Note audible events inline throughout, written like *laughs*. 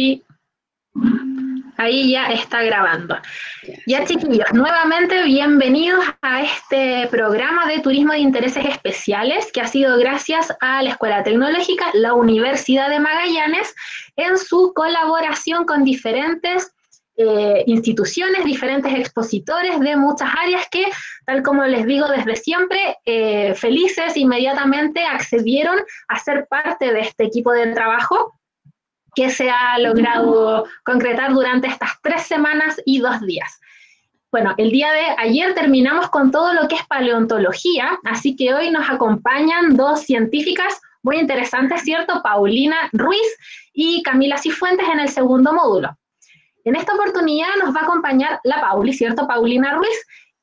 Y ahí ya está grabando. Ya chiquillos, nuevamente bienvenidos a este programa de turismo de intereses especiales que ha sido gracias a la Escuela Tecnológica, la Universidad de Magallanes, en su colaboración con diferentes eh, instituciones, diferentes expositores de muchas áreas que, tal como les digo desde siempre, eh, felices inmediatamente accedieron a ser parte de este equipo de trabajo que se ha logrado concretar durante estas tres semanas y dos días. Bueno, el día de ayer terminamos con todo lo que es paleontología, así que hoy nos acompañan dos científicas muy interesantes, ¿cierto? Paulina Ruiz y Camila Cifuentes en el segundo módulo. En esta oportunidad nos va a acompañar la Pauli, ¿cierto? Paulina Ruiz,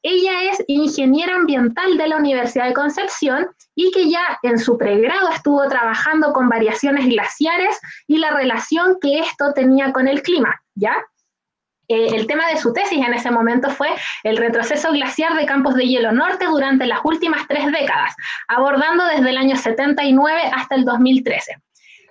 ella es ingeniera ambiental de la Universidad de Concepción y que ya en su pregrado estuvo trabajando con variaciones glaciares y la relación que esto tenía con el clima, ¿ya? Eh, el tema de su tesis en ese momento fue el retroceso glaciar de campos de hielo norte durante las últimas tres décadas, abordando desde el año 79 hasta el 2013.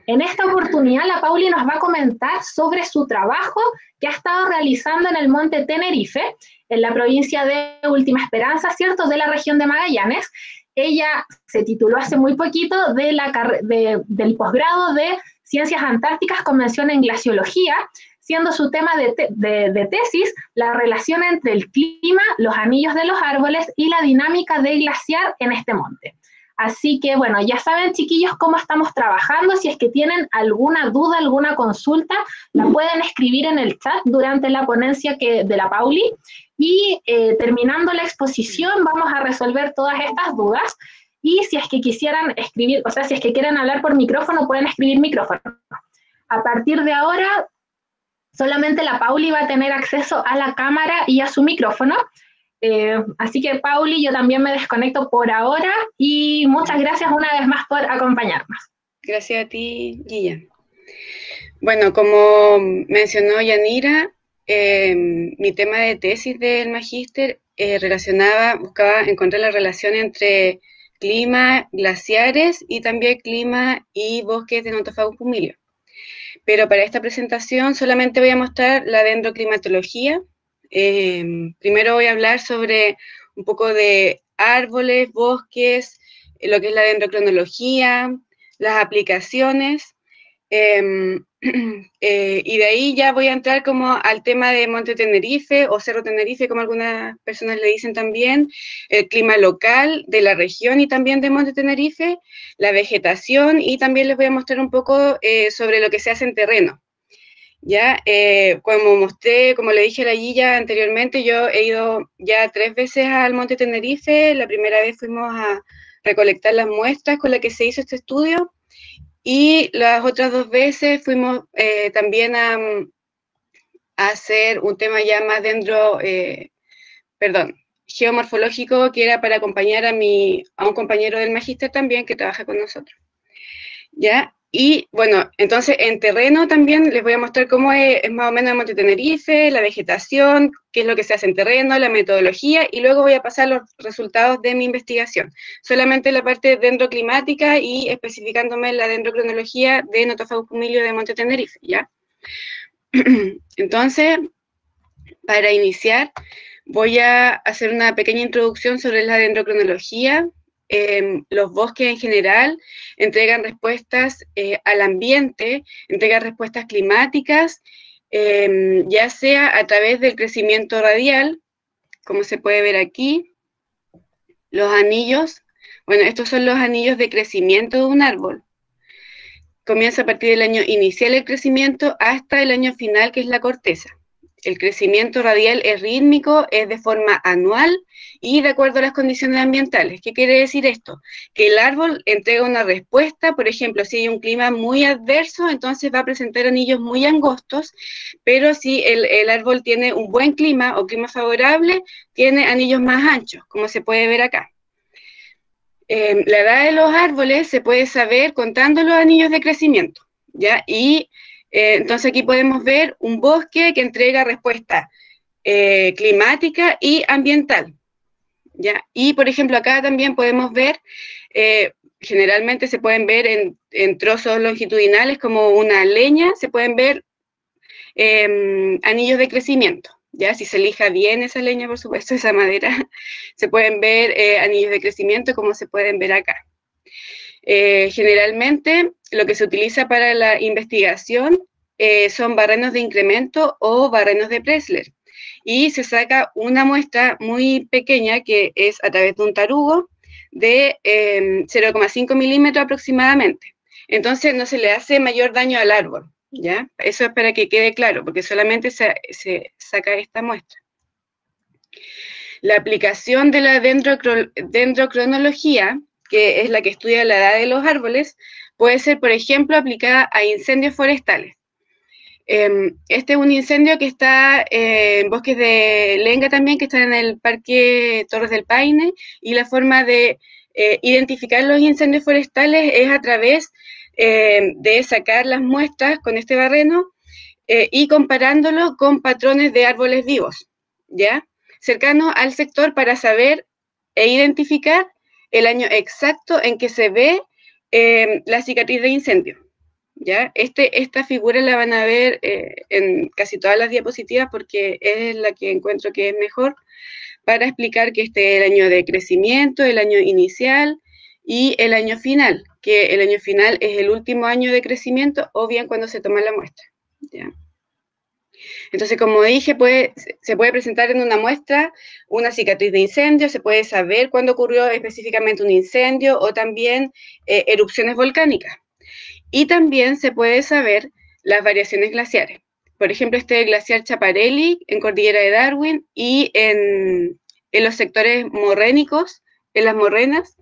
En esta oportunidad, la Pauli nos va a comentar sobre su trabajo que ha estado realizando en el Monte Tenerife, en la provincia de Última Esperanza, ¿cierto?, de la región de Magallanes. Ella se tituló hace muy poquito del posgrado de Ciencias Antárticas con mención en glaciología, siendo su tema de, de, tesis la relación entre el clima, los anillos de los árboles y la dinámica de glaciar en este monte. Así que bueno, ya saben chiquillos cómo estamos trabajando. Si es que tienen alguna duda, alguna consulta, la pueden escribir en el chat durante la ponencia que, de la Pauli. Y eh, terminando la exposición vamos a resolver todas estas dudas. Y si es que quisieran escribir, o sea, si es que quieren hablar por micrófono, pueden escribir micrófono. A partir de ahora, solamente la Pauli va a tener acceso a la cámara y a su micrófono. Eh, así que, Pauli, yo también me desconecto por ahora y muchas gracias una vez más por acompañarnos. Gracias a ti, Guilla. Bueno, como mencionó Yanira, em, mi tema de tesis del magíster eh, relacionaba, buscaba encontrar la relación entre clima, glaciares y también clima y bosques de Notofagus pumilio. Pero para esta presentación solamente voy a mostrar la dendroclimatología, Em, primero voy a hablar sobre un poco de árboles, bosques, eh, lo que es la dendrocronología, las aplicaciones, em, *clears throat* eh, y de ahí ya voy a entrar como al tema de Monte Tenerife o Cerro Tenerife, como algunas personas le dicen también, el clima local de la región y también de Monte Tenerife, la vegetación y también les voy a mostrar un poco eh, sobre lo que se hace en terreno. Ya, eh, como mostré, como le dije a la Guilla anteriormente, yo he ido ya tres veces al Monte Tenerife. La primera vez fuimos a recolectar las muestras con las que se hizo este estudio y las otras dos veces fuimos eh, también a, hacer un tema ya más dentro, eh, perdón, geomorfológico, que era para acompañar a, mi, a un compañero del magíster también que trabaja con nosotros. ¿Ya? Y bueno, entonces en terreno también les voy a mostrar cómo es, más o menos el Monte Tenerife, la vegetación, qué es lo que se hace en terreno, la metodología, y luego voy a pasar los resultados de mi investigación. Solamente la parte dendroclimática y especificándome la dendrocronología de Notofagus pumilio de Monte Tenerife, ¿ya? *clears throat* Entonces, para iniciar, voy a hacer una pequeña introducción sobre la dendrocronología, Em, los bosques en general entregan respuestas eh, al ambiente, entregan respuestas climáticas, em, ya sea a través del crecimiento radial, como se puede ver aquí, los anillos, bueno, estos son los anillos de crecimiento de un árbol. Comienza a partir del año inicial el crecimiento hasta el año final, que es la corteza. El crecimiento radial es rítmico, es de forma anual y de acuerdo a las condiciones ambientales. ¿Qué quiere decir esto? Que el árbol entrega una respuesta, por ejemplo, si hay un clima muy adverso, entonces va a presentar anillos muy angostos, pero si el, árbol tiene un buen clima o clima favorable, tiene anillos más anchos, como se puede ver acá. La edad de los árboles se puede saber contando los anillos de crecimiento, ¿ya? Y eh, entonces aquí podemos ver un bosque que entrega respuesta eh, climática y ambiental. Y por ejemplo acá también podemos ver, eh, generalmente se pueden ver en, trozos longitudinales como una leña, se pueden ver em, anillos de crecimiento. ¿ya? Si se elija bien esa leña, por supuesto, *laughs* esa madera, se pueden ver eh, anillos de crecimiento como se pueden ver acá. Eh, generalmente, lo que se utiliza para la investigación son barrenos de incremento o barrenos de Pressler. Y se saca una muestra muy pequeña que es a través de un tarugo de 0,5 em, milímetros aproximadamente. Entonces no se le hace mayor daño al árbol. ¿ya? Eso es para que quede claro, porque solamente se, saca esta muestra. La aplicación de la dendrocronología, que es la que estudia la edad de los árboles, puede ser, por ejemplo, aplicada a incendios forestales. Em, este es un incendio que está en bosques de Lenga también, que está en el Parque Torres del Paine, y la forma de eh, identificar los incendios forestales es a través eh, de sacar las muestras con este barreno eh, y comparándolo con patrones de árboles vivos, ¿ya? Cercanos al sector para saber e identificar el año exacto en que se ve eh, la cicatriz de incendio. ¿Ya? Este, esta figura la van a ver en casi todas las diapositivas porque es la que encuentro que es mejor para explicar que este es el año de crecimiento, el año inicial y el año final que el año final es el último año de crecimiento o bien cuando se toma la muestra. Entonces, como dije, se puede presentar en una muestra una cicatriz de incendio, se puede saber cuándo ocurrió específicamente un incendio o también eh, erupciones volcánicas. Y también se puede saber las variaciones glaciares. Por ejemplo, este glaciar Chaparelli en Cordillera de Darwin y en, los sectores morrénicos, en las morrenas,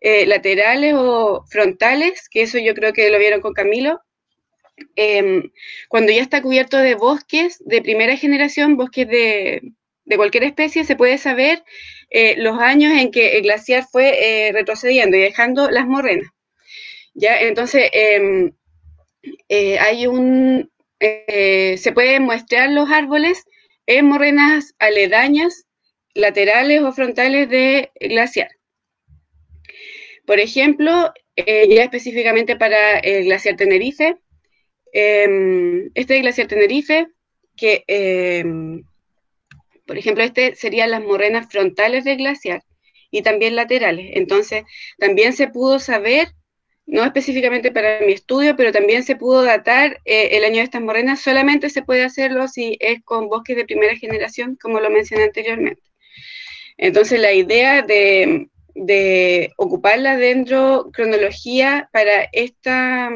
eh, laterales o frontales, que eso yo creo que lo vieron con Camilo, em, cuando ya está cubierto de bosques de primera generación, bosques de, cualquier especie, se puede saber eh, los años en que el glaciar fue eh, retrocediendo y dejando las morrenas. Entonces, em, hay un, se pueden muestrar los árboles en morrenas aledañas, laterales o frontales de glaciar. Por ejemplo, eh, ya específicamente para el glaciar Tenerife, em, este glaciar Tenerife, que, em, por ejemplo, este serían las morrenas frontales del glaciar y también laterales. Entonces, también se pudo saber, no específicamente para mi estudio, pero también se pudo datar eh, el año de estas morrenas. Solamente se puede hacerlo si es con bosques de primera generación, como lo mencioné anteriormente. Entonces, la idea de, de ocuparla dentro cronología para esta,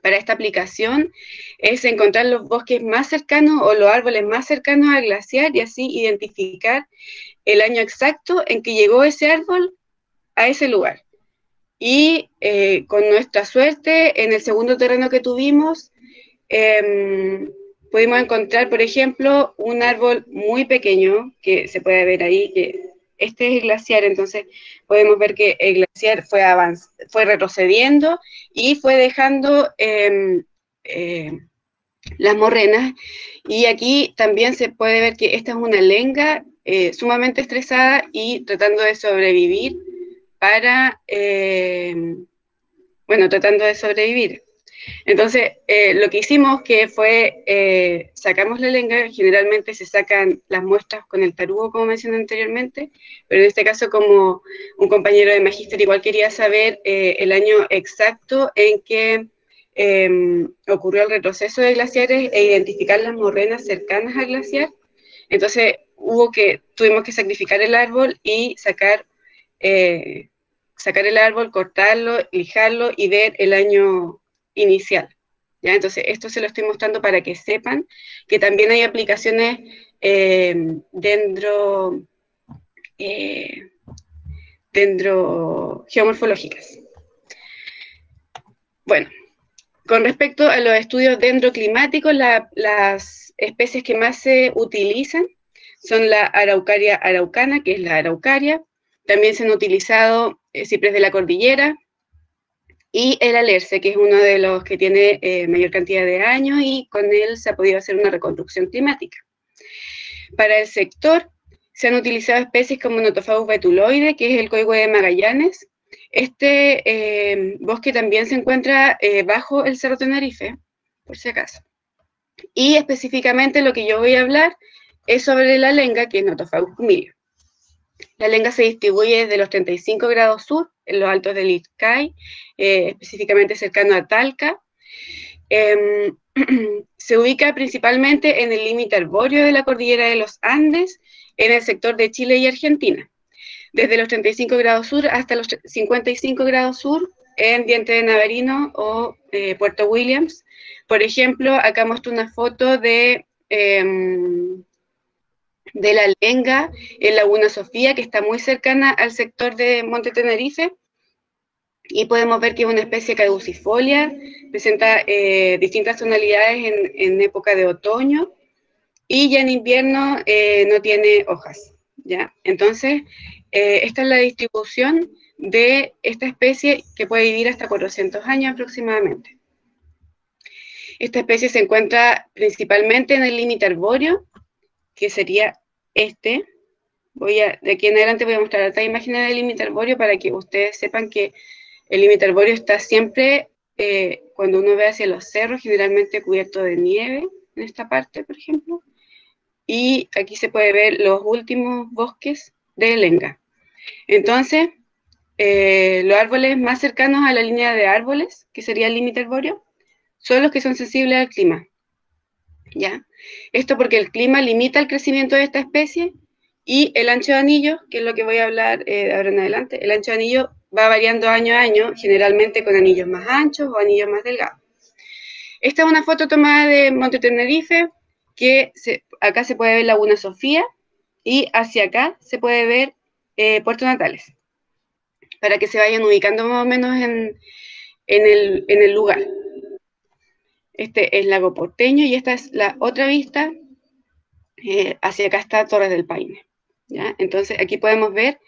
para esta aplicación es encontrar los bosques más cercanos o los árboles más cercanos al glaciar y así identificar el año exacto en que llegó ese árbol a ese lugar. Y eh, con nuestra suerte, en el segundo terreno que tuvimos, em, pudimos encontrar, por ejemplo, un árbol muy pequeño, que se puede ver ahí, que este es el glaciar, entonces podemos ver que el glaciar fue, retrocediendo y fue dejando em, em, las morrenas. Y aquí también se puede ver que esta es una lenga eh, sumamente estresada y tratando de sobrevivir para, em, bueno, tratando de sobrevivir. Entonces, eh, lo que hicimos que fue, eh, sacamos la lenga, generalmente se sacan las muestras con el tarugo, como mencioné anteriormente, pero en este caso como un compañero de magíster igual quería saber eh, el año exacto en que em, ocurrió el retroceso de glaciares e identificar las morrenas cercanas al glaciar. Entonces, hubo que, tuvimos que sacrificar el árbol y sacar sacar el árbol, cortarlo, lijarlo y ver el año inicial. ¿ya? Entonces, esto se lo estoy mostrando para que sepan que también hay aplicaciones eh, dentro, eh, dentro geomorfológicas. Bueno, con respecto a los estudios dendroclimáticos, las especies que más se utilizan son la araucaria araucana, que es la araucaria. También se han utilizado eh, cipres de la cordillera, y el alerce, que es uno de los que tiene eh, mayor cantidad de años y con él se ha podido hacer una reconstrucción climática. Para el sector se han utilizado especies como Notofagus betuloide, que es el coigüe de Magallanes. Este eh, bosque también se encuentra eh, bajo el Cerro Tenerife, por si acaso. Y específicamente lo que yo voy a hablar es sobre la lenga, que es Notofagus humilio. La lenga se distribuye desde los 35 grados sur, en los altos del Icay, eh, específicamente cercano a Talca. Em, *clears throat* se ubica principalmente en el límite arbóreo de la cordillera de los Andes, en el sector de Chile y Argentina. Desde los 35 grados sur hasta los 55 grados sur en Diente de Navarino o eh, Puerto Williams. Por ejemplo, acá muestro una foto de em, de la lenga en Laguna Sofía, que está muy cercana al sector de Monte Tenerife. Y podemos ver que es una especie caducifolia, presenta eh, distintas tonalidades en, época de otoño y ya en invierno eh, no tiene hojas. ¿ya? Entonces, eh, esta es la distribución de esta especie que puede vivir hasta 400 años aproximadamente. Esta especie se encuentra principalmente en el límite arbóreo, que sería este. Voy a, de aquí en adelante voy a mostrar otra imagen del límite arbóreo para que ustedes sepan que el límite arbóreo está siempre, eh, cuando uno ve hacia los cerros, generalmente cubierto de nieve, en esta parte, por ejemplo. Y aquí se puede ver los últimos bosques de lenga. Entonces, eh, los árboles más cercanos a la línea de árboles, que sería el límite arbóreo, son los que son sensibles al clima. ¿Ya? Esto porque el clima limita el crecimiento de esta especie y el ancho de anillo, que es lo que voy a hablar eh, ahora en adelante, el ancho de anillo va variando año a año, generalmente con anillos más anchos o anillos más delgados. Esta es una foto tomada de Monte Tenerife, que acá se puede ver Laguna Sofía y hacia acá se puede ver eh, Puerto Natales, para que se vayan ubicando más o menos en el lugar. Este es Lago Porteño y esta es la otra vista. Eh, hacia acá está Torres del Paine. ¿ya? Entonces aquí podemos ver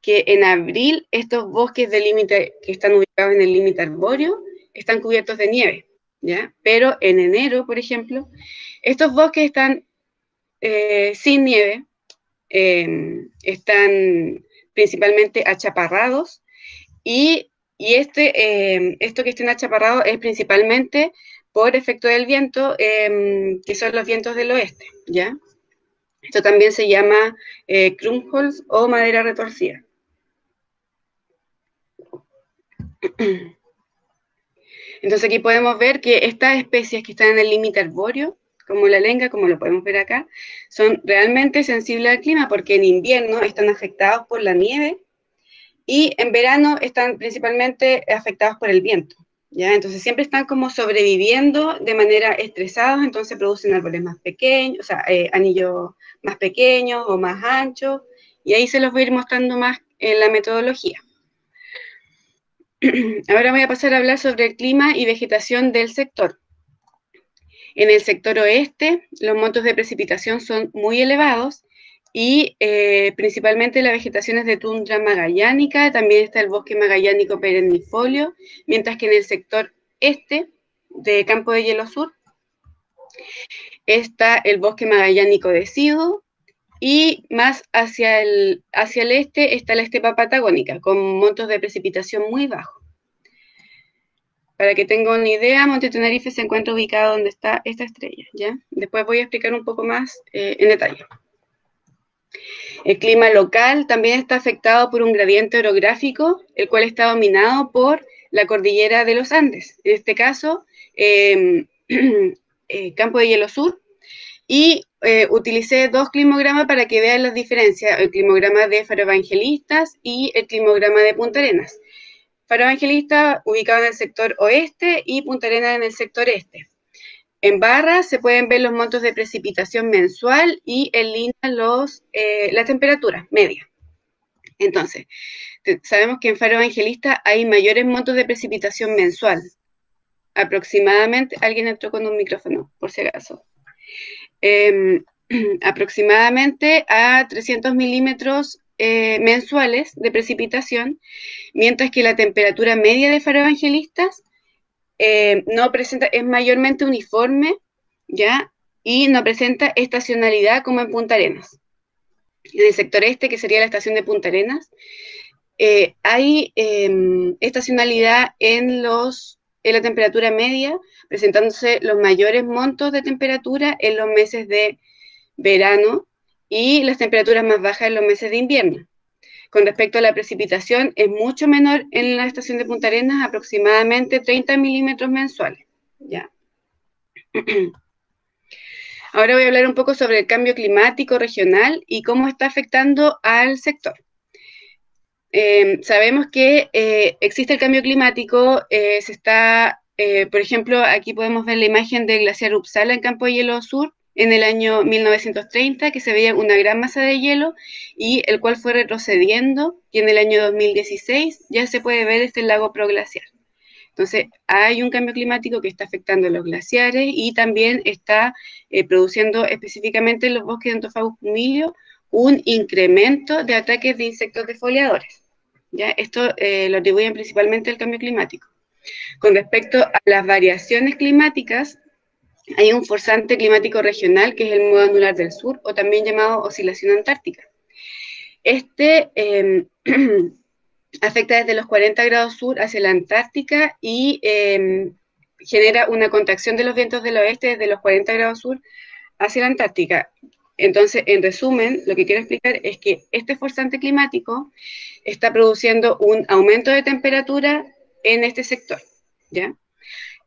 que en abril estos bosques de límite que están ubicados en el límite arbóreo están cubiertos de nieve. ¿ya? Pero en enero, por ejemplo, estos bosques están eh, sin nieve, em, están principalmente achaparrados y, este, em, esto que estén achaparrados es principalmente por efecto del viento, em, que son los vientos del oeste, ¿ya? Esto también se llama eh, o madera retorcida. *clears throat* Entonces aquí podemos ver que estas especies que están en el límite arbóreo, como la lenga, como lo podemos ver acá, son realmente sensibles al clima porque en invierno están afectados por la nieve y en verano están principalmente afectados por el viento. Entonces siempre están como sobreviviendo de manera estresados, entonces producen árboles más pequeños, o sea, eh, anillos más pequeños o más anchos, y ahí se los voy a ir mostrando más en la metodología. *clears throat* Ahora voy a pasar a hablar sobre el clima y vegetación del sector. En el sector oeste, los montos de precipitación son muy elevados y eh, principalmente la vegetación es de tundra magallánica, también está el bosque magallánico perennifolio, mientras que en el sector este de Campo de Hielo Sur está el bosque magallánico deciduo y más hacia el, hacia el este está la estepa patagónica, con montos de precipitación muy bajos. Para que tengan una idea, Monte Tenerife se encuentra ubicado donde está esta estrella, ¿ya? Después voy a explicar un poco más eh, en detalle. El clima local también está afectado por un gradiente orográfico, el cual está dominado por la cordillera de los Andes, en este caso, em, *clears throat* eh, Campo de Hielo Sur, y eh, utilicé dos climogramas para que vean las diferencias, el climograma de Faro Evangelistas y el climograma de Punta Arenas. Faro Evangelista ubicado en el sector oeste y Punta Arenas en el sector este. En barras se pueden ver los montos de precipitación mensual y en línea los, eh, la temperatura media. Entonces, sabemos que en Faro Evangelista hay mayores montos de precipitación mensual. Aproximadamente, alguien entró con un micrófono, por si acaso. Em, *clears throat* aproximadamente a 300 milímetros eh, mensuales de precipitación, mientras que la temperatura media de Faro Evangelistas eh, no presenta, es mayormente uniforme, ¿ya? Y no presenta estacionalidad como en Punta Arenas. En el sector este, que sería la estación de Punta Arenas, eh, hay em, estacionalidad en los es la temperatura media, presentándose los mayores montos de temperatura en los meses de verano y las temperaturas más bajas en los meses de invierno. Con respecto a la precipitación, es mucho menor en la estación de Punta Arenas, aproximadamente 30 milímetros mensuales. ¿ya? *clears throat* Ahora voy a hablar un poco sobre el cambio climático regional y cómo está afectando al sector. Eh, sabemos que eh, existe el cambio climático, eh, se está, por ejemplo, aquí podemos ver la imagen del glaciar Uppsala en Campo de Hielo Sur, en el año 1930, que se veía una gran masa de hielo y el cual fue retrocediendo y en el año 2016 ya se puede ver este lago proglaciar. Entonces, hay un cambio climático que está afectando a los glaciares y también está eh, produciendo específicamente en los bosques de Antofagasta Humilio un incremento de ataques de insectos defoliadores. ¿ya? Esto eh, lo atribuyen principalmente al cambio climático. Con respecto a las variaciones climáticas, hay un forzante climático regional que es el modo anular del sur o también llamado oscilación antártica. Este em, *clears throat* afecta desde los 40 grados sur hacia la Antártica y em, genera una contracción de los vientos del oeste desde los 40 grados sur hacia la Antártica. Entonces, en resumen, lo que quiero explicar es que este forzante climático está produciendo un aumento de temperatura en este sector, ¿ya?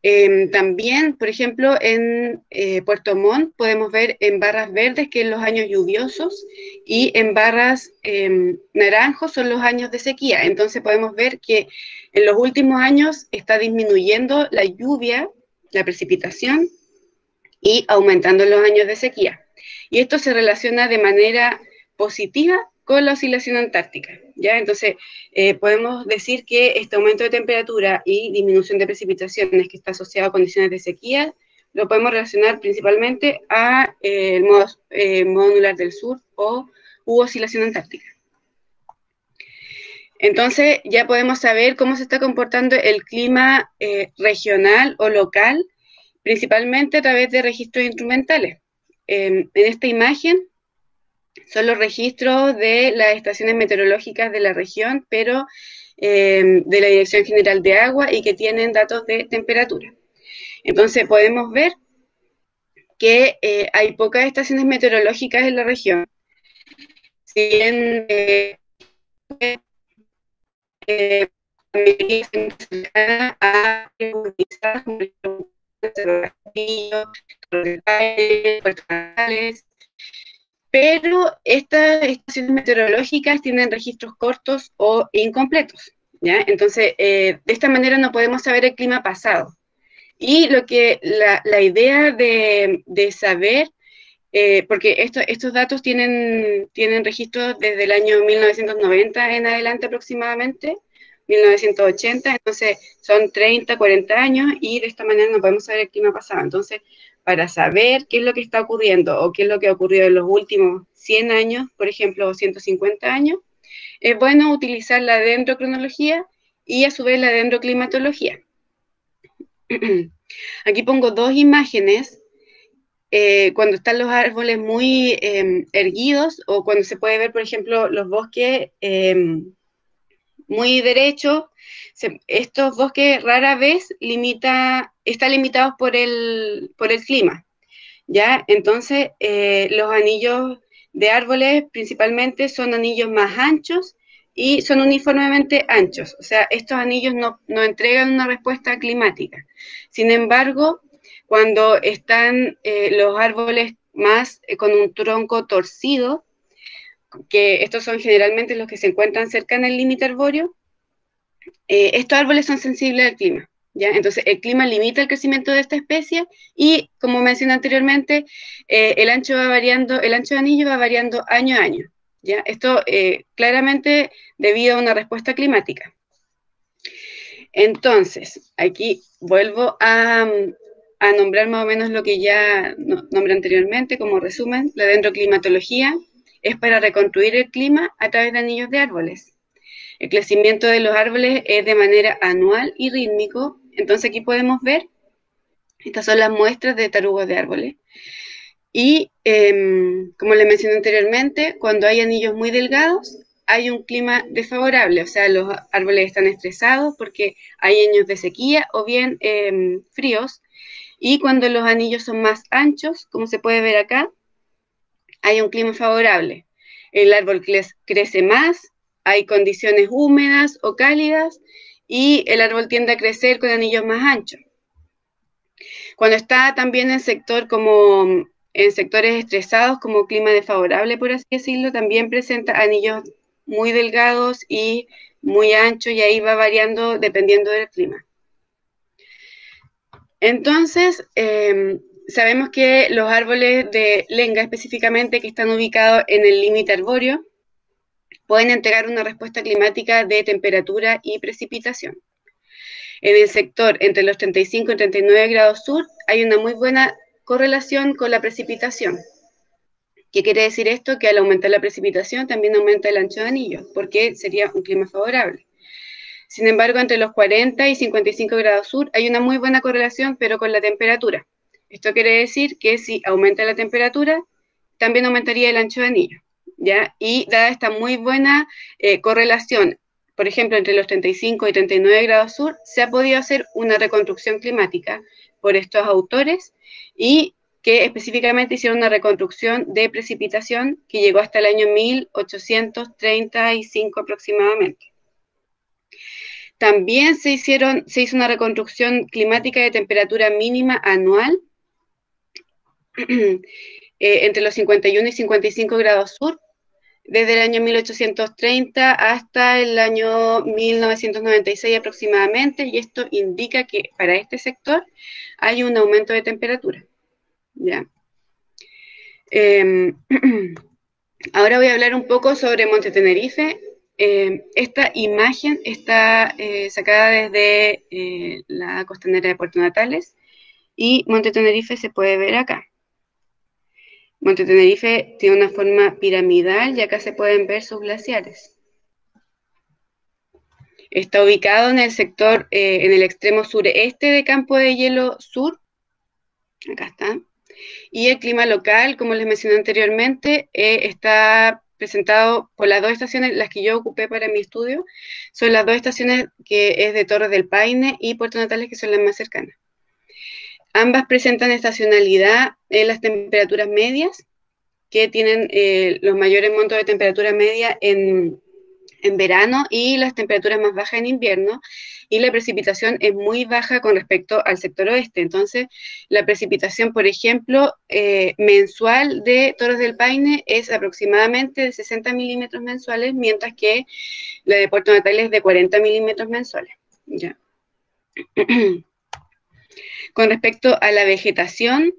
Em, también, por ejemplo, en eh, Puerto Montt podemos ver en barras verdes que en los años lluviosos y en barras em, naranjos son los años de sequía. Entonces podemos ver que en los últimos años está disminuyendo la lluvia, la precipitación y aumentando los años de sequía. Y esto se relaciona de manera positiva con la oscilación antártica. ¿ya? Entonces, eh, podemos decir que este aumento de temperatura y disminución de precipitaciones que está asociado a condiciones de sequía, lo podemos relacionar principalmente a eh, el modo, eh, anular del sur o u oscilación antártica. Entonces, ya podemos saber cómo se está comportando el clima regional o local, principalmente a través de registros instrumentales. en esta imagen son los registros de las estaciones meteorológicas de la región, pero em, de la Dirección General de Agua y que tienen datos de temperatura. Entonces podemos ver que eh, hay pocas estaciones meteorológicas en la región. Si bien eh, eh, a pero estas estaciones meteorológicas tienen registros cortos o incompletos, ¿ya? Entonces, eh, de esta manera no podemos saber el clima pasado. Y lo que la, idea de, saber, eh, porque estos datos tienen, tienen registros desde el año 1990 en adelante aproximadamente, 1980, entonces son 30, 40 años y de esta manera no podemos saber el clima pasado. Entonces, para saber qué es lo que está ocurriendo o qué es lo que ha ocurrido en los últimos 100 años, por ejemplo, 150 años, es bueno utilizar la dendrocronología y a su vez la dendroclimatología. *clears throat* Aquí pongo dos imágenes eh, cuando están los árboles muy em, erguidos o cuando se puede ver, por ejemplo, los bosques em, muy derechos. estos bosques rara vez limita, están limitados por el, por el clima. ¿ya? Entonces, eh, los anillos de árboles principalmente son anillos más anchos y son uniformemente anchos. O sea, estos anillos no, entregan una respuesta climática. Sin embargo, cuando están eh, los árboles más eh, con un tronco torcido, que estos son generalmente los que se encuentran cerca en el límite arbóreo, eh, estos árboles son sensibles al clima. ¿ya? Entonces, el clima limita el crecimiento de esta especie y, como mencioné anteriormente, eh, el ancho va variando, el ancho de anillo va variando año a año. ¿ya? Esto eh, claramente debido a una respuesta climática. Entonces, aquí vuelvo a, a nombrar más o menos lo que ya nombré anteriormente como resumen, la dendroclimatología, es para reconstruir el clima a través de anillos de árboles. El crecimiento de los árboles es de manera anual y rítmico. Entonces aquí podemos ver, estas son las muestras de tarugos de árboles. Y em, como les mencioné anteriormente, cuando hay anillos muy delgados, hay un clima desfavorable, o sea, los árboles están estresados porque hay años de sequía o bien em, fríos. Y cuando los anillos son más anchos, como se puede ver acá, hay un clima favorable. El árbol crece más, hay condiciones húmedas o cálidas y el árbol tiende a crecer con anillos más anchos. Cuando está también en sector como en sectores estresados como clima desfavorable, por así decirlo, también presenta anillos muy delgados y muy anchos y ahí va variando dependiendo del clima. Entonces, em, sabemos que los árboles de lenga específicamente que están ubicados en el límite arbóreo pueden entregar una respuesta climática de temperatura y precipitación. En el sector entre los 35 y 39 grados sur hay una muy buena correlación con la precipitación. ¿Qué quiere decir esto? Que al aumentar la precipitación también aumenta el ancho de anillo, porque sería un clima favorable. Sin embargo, entre los 40 y 55 grados sur hay una muy buena correlación, pero con la temperatura. Esto quiere decir que si aumenta la temperatura, también aumentaría el ancho de anillo. ¿ya? Y dada esta muy buena eh, correlación, por ejemplo, entre los 35 y 39 grados sur, se ha podido hacer una reconstrucción climática por estos autores y que específicamente hicieron una reconstrucción de precipitación que llegó hasta el año 1835 aproximadamente. También se, hizo una reconstrucción climática de temperatura mínima anual *clears throat* eh, entre los 51 y 55 grados sur, desde el año 1830 hasta el año 1996 aproximadamente, y esto indica que para este sector hay un aumento de temperatura. ¿ya? Em, *clears throat* ahora voy a hablar un poco sobre Monte Tenerife. Em, esta imagen está eh, sacada desde eh, la costanera de Puerto Natales y Monte Tenerife se puede ver acá. Monte Tenerife tiene una forma piramidal y acá se pueden ver sus glaciares. Está ubicado en el sector, eh, en el extremo sureste de Campo de Hielo Sur. Acá está. Y el clima local, como les mencioné anteriormente, eh, está presentado por las dos estaciones, las que yo ocupé para mi estudio, son las dos estaciones que es de Torres del Paine y Puerto Natales, que son las más cercanas. Ambas presentan estacionalidad en las temperaturas medias, que tienen eh, los mayores montos de temperatura media en, en verano y las temperaturas más bajas en invierno y la precipitación es muy baja con respecto al sector oeste. Entonces, la precipitación, por ejemplo, eh, mensual de Torres del Paine es aproximadamente de 60 milímetros mensuales, mientras que la de Puerto Natal es de 40 milímetros mensuales. *clears throat* con respecto a la vegetación,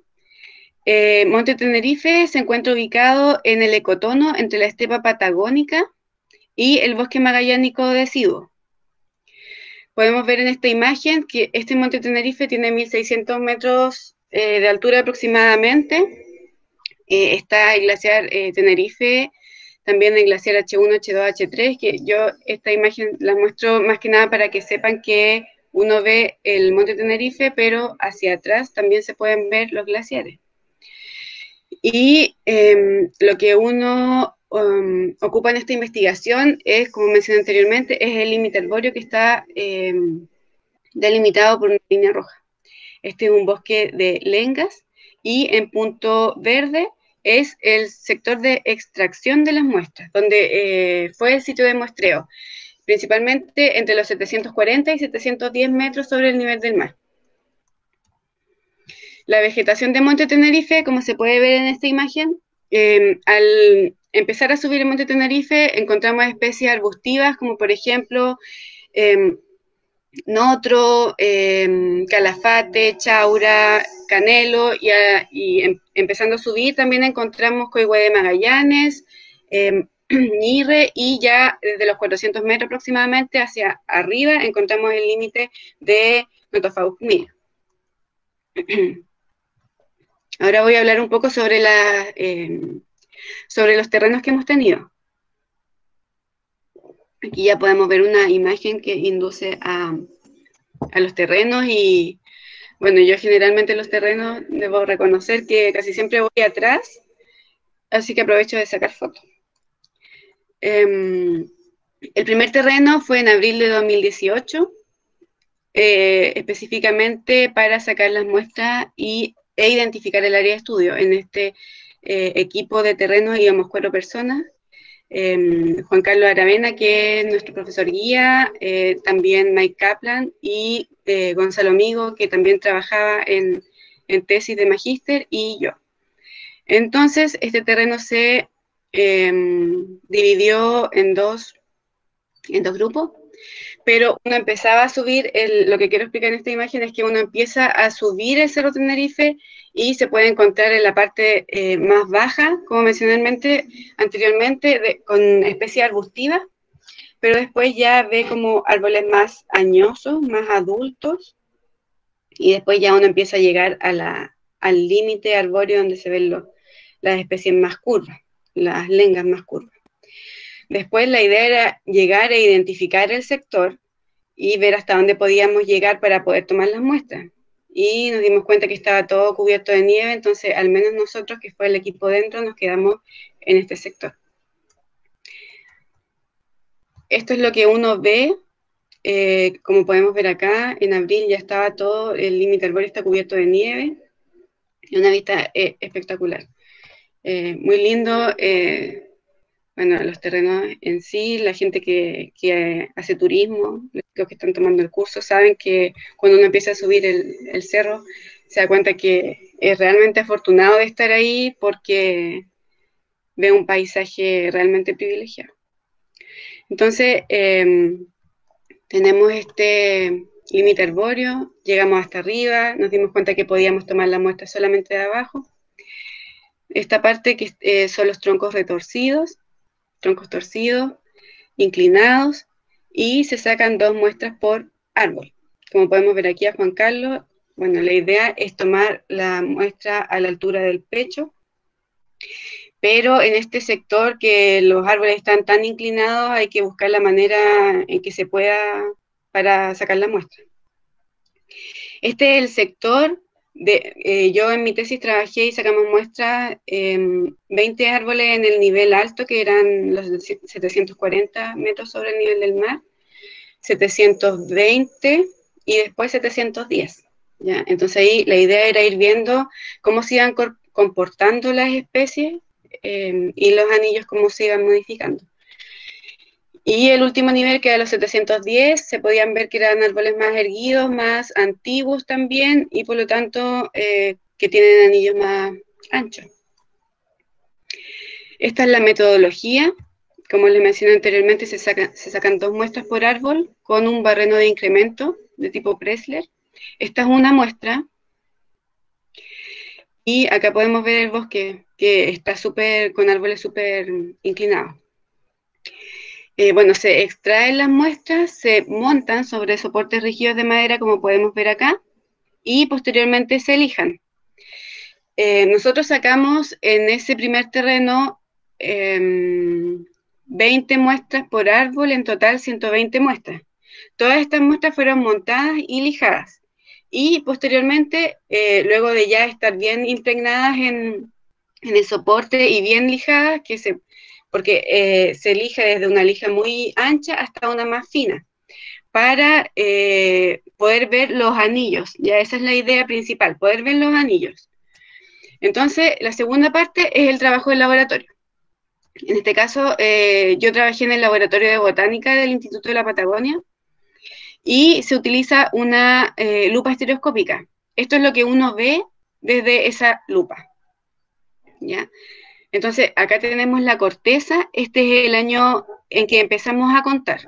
eh, Monte Tenerife se encuentra ubicado en el ecotono entre la estepa patagónica y el bosque magallánico deciduo. Podemos ver en esta imagen que este monte Tenerife tiene 1.600 metros eh, de altura aproximadamente. Eh, está el glaciar Tenerife, también el glaciar H1, H2, H3, que yo esta imagen la muestro más que nada para que sepan que uno ve el monte Tenerife, pero hacia atrás también se pueden ver los glaciares. Y em, lo que uno um, ocupa en esta investigación es, como mencioné anteriormente, es el límite arbóreo que está em, delimitado por una línea roja. Este es un bosque de lengas y en punto verde es el sector de extracción de las muestras, donde eh, fue el sitio de muestreo, principalmente entre los 740 y 710 metros sobre el nivel del mar. La vegetación de Monte Tenerife, como se puede ver en esta imagen, em, al empezar a subir el Monte Tenerife encontramos especies arbustivas como por ejemplo em, notro, em, calafate, chaura, canelo y, em, empezando a subir también encontramos coigüe de Magallanes, *clears throat* Y ya desde los 400 metros aproximadamente hacia arriba encontramos el límite de Notofagus *clears throat* Ahora voy a hablar un poco em, sobre los terrenos que hemos tenido. Aquí ya podemos ver una imagen que induce a los terrenos y, bueno, yo generalmente los terrenos debo reconocer que casi siempre voy atrás, así que aprovecho de sacar fotos. Em, el primer terreno fue en abril de 2018, eh, específicamente para sacar las muestras y, e identificar el área de estudio. En este eh, equipo de terreno íbamos cuatro personas. Em, Juan Carlos Aravena, que es nuestro profesor guía, eh, también Mike Kaplan y Gonzalo Amigo, que también trabajaba en, en tesis de magíster, y yo. Entonces, este terreno se em, dividió en dos, en dos grupos, pero uno empezaba a subir, lo que quiero explicar en esta imagen es que uno empieza a subir el Cerro Tenerife y se puede encontrar en la parte eh, más baja, como mencioné anteriormente, con especie arbustiva, pero después ya ve como árboles más añosos, más adultos, y después ya uno empieza a llegar al límite arbóreo donde se ven las especies más curvas, las lengas más curvas. Después la idea era llegar a identificar el sector y ver hasta dónde podíamos llegar para poder tomar las muestras. Y nos dimos cuenta que estaba todo cubierto de nieve, entonces al menos nosotros, que fue el equipo dentro, nos quedamos en este sector. Esto es lo que uno ve, eh, como podemos ver acá, en abril ya estaba todo, el límite arbóreo está cubierto de nieve, y una vista eh, espectacular. Eh, muy lindo. Eh, bueno, los terrenos en sí, la gente que, hace turismo, los que están tomando el curso, saben que cuando uno empieza a subir el, cerro, se da cuenta que es realmente afortunado de estar ahí porque ve un paisaje realmente privilegiado. Entonces, em, tenemos este límite arbóreo, llegamos hasta arriba, nos dimos cuenta que podíamos tomar la muestra solamente de abajo esta parte que eh, son los troncos retorcidos, troncos torcidos, inclinados, y se sacan dos muestras por árbol. Como podemos ver aquí a Juan Carlos, bueno, la idea es tomar la muestra a la altura del pecho, pero en este sector que los árboles están tan inclinados, hay que buscar la manera en que se pueda para sacar la muestra. Este es el sector eh, yo en mi tesis trabajé y sacamos muestras, 20 árboles en el nivel alto, que eran los 740 metros sobre el nivel del mar, 720 y después 710. ¿ya? Entonces ahí la idea era ir viendo cómo se iban comportando las especies em, y los anillos cómo se iban modificando. Y el último nivel, que era los 710, se podían ver que eran árboles más erguidos, más antiguos también, y por lo tanto eh, que tienen anillos más anchos. Esta es la metodología. Como les mencioné anteriormente, se, sacan dos muestras por árbol con un barreno de incremento de tipo Pressler. Esta es una muestra. Y acá podemos ver el bosque que está súper con árboles súper inclinados. Eh, bueno, se extraen las muestras, se montan sobre soportes rígidos de madera, como podemos ver acá, y posteriormente se elijan. Eh, nosotros sacamos en ese primer terreno 20 em, muestras por árbol, en total 120 muestras. Todas estas muestras fueron montadas y lijadas. Y posteriormente, eh, luego de ya estar bien impregnadas en, en el soporte y bien lijadas, que se porque eh, se elige desde una lija muy ancha hasta una más fina, para eh, poder ver los anillos. Ya esa es la idea principal, poder ver los anillos. Entonces, la segunda parte es el trabajo del laboratorio. En este caso, eh, yo trabajé en el laboratorio de botánica del Instituto de la Patagonia y se utiliza una lupa estereoscópica. Esto es lo que uno ve desde esa lupa. ¿ya? Entonces, acá tenemos la corteza, este es el año en que empezamos a contar.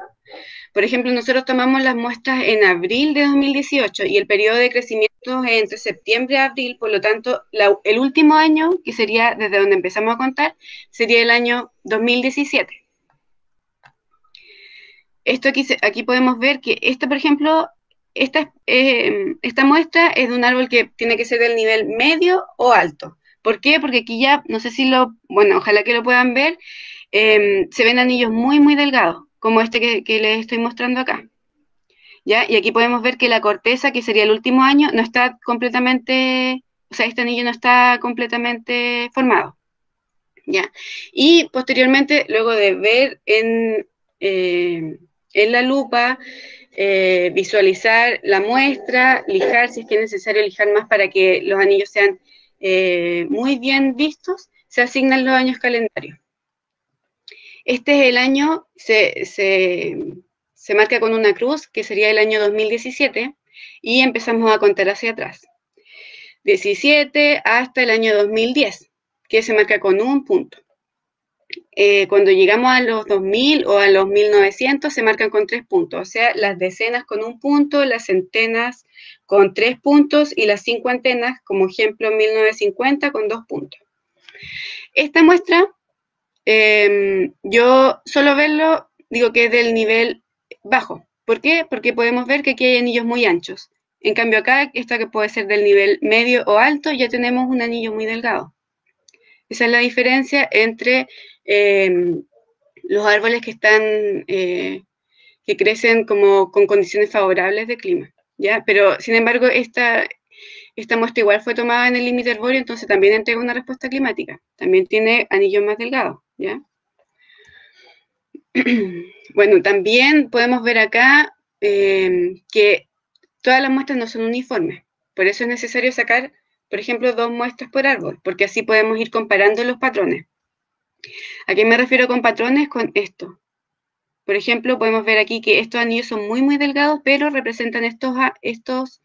Por ejemplo, nosotros tomamos las muestras en abril de 2018 y el periodo de crecimiento es entre septiembre y abril, por lo tanto, el último año, que sería desde donde empezamos a contar, sería el año 2017. Esto aquí, aquí podemos ver que esta, por ejemplo, esta, eh, esta muestra es de un árbol que tiene que ser del nivel medio o alto. ¿Por qué? Porque aquí ya, no sé si lo, bueno, ojalá que lo puedan ver, em, se ven anillos muy, muy delgados, como este que, les estoy mostrando acá. ¿Ya? Y aquí podemos ver que la corteza, que sería el último año, no está completamente, o sea, este anillo no está completamente formado. ¿ya? Y posteriormente, luego de ver en, eh, en la lupa, eh, visualizar la muestra, lijar si es que es necesario lijar más para que los anillos sean eh, muy bien vistos, se asignan los años calendarios. Este es el año, se, se marca con una cruz, que sería el año 2017, y empezamos a contar hacia atrás. 17 hasta el año 2010, que se marca con un punto. Eh, cuando llegamos a los 2000 o a los 1900 se marcan con tres puntos, o sea, las decenas con un punto, las centenas con tres puntos y las cincuentenas, como ejemplo 1950, con dos puntos. Esta muestra, em, yo solo verlo, digo que es del nivel bajo. ¿Por qué? Porque podemos ver que aquí hay anillos muy anchos. En cambio acá, esta que puede ser del nivel medio o alto, ya tenemos un anillo muy delgado. Esa es la diferencia entre em, los árboles que están, eh, que crecen como con condiciones favorables de clima, ¿ya? Pero, sin embargo, esta, esta muestra igual fue tomada en el límite arbóreo, entonces también entrega una respuesta climática. También tiene anillos más delgados, ¿ya? *clears throat* Bueno, también podemos ver acá em, que todas las muestras no son uniformes. Por eso es necesario sacar, por ejemplo, dos muestras por árbol, porque así podemos ir comparando los patrones. ¿A qué me refiero con patrones? Con esto. Por ejemplo, podemos ver aquí que estos anillos son muy, muy delgados, pero representan estos, estos,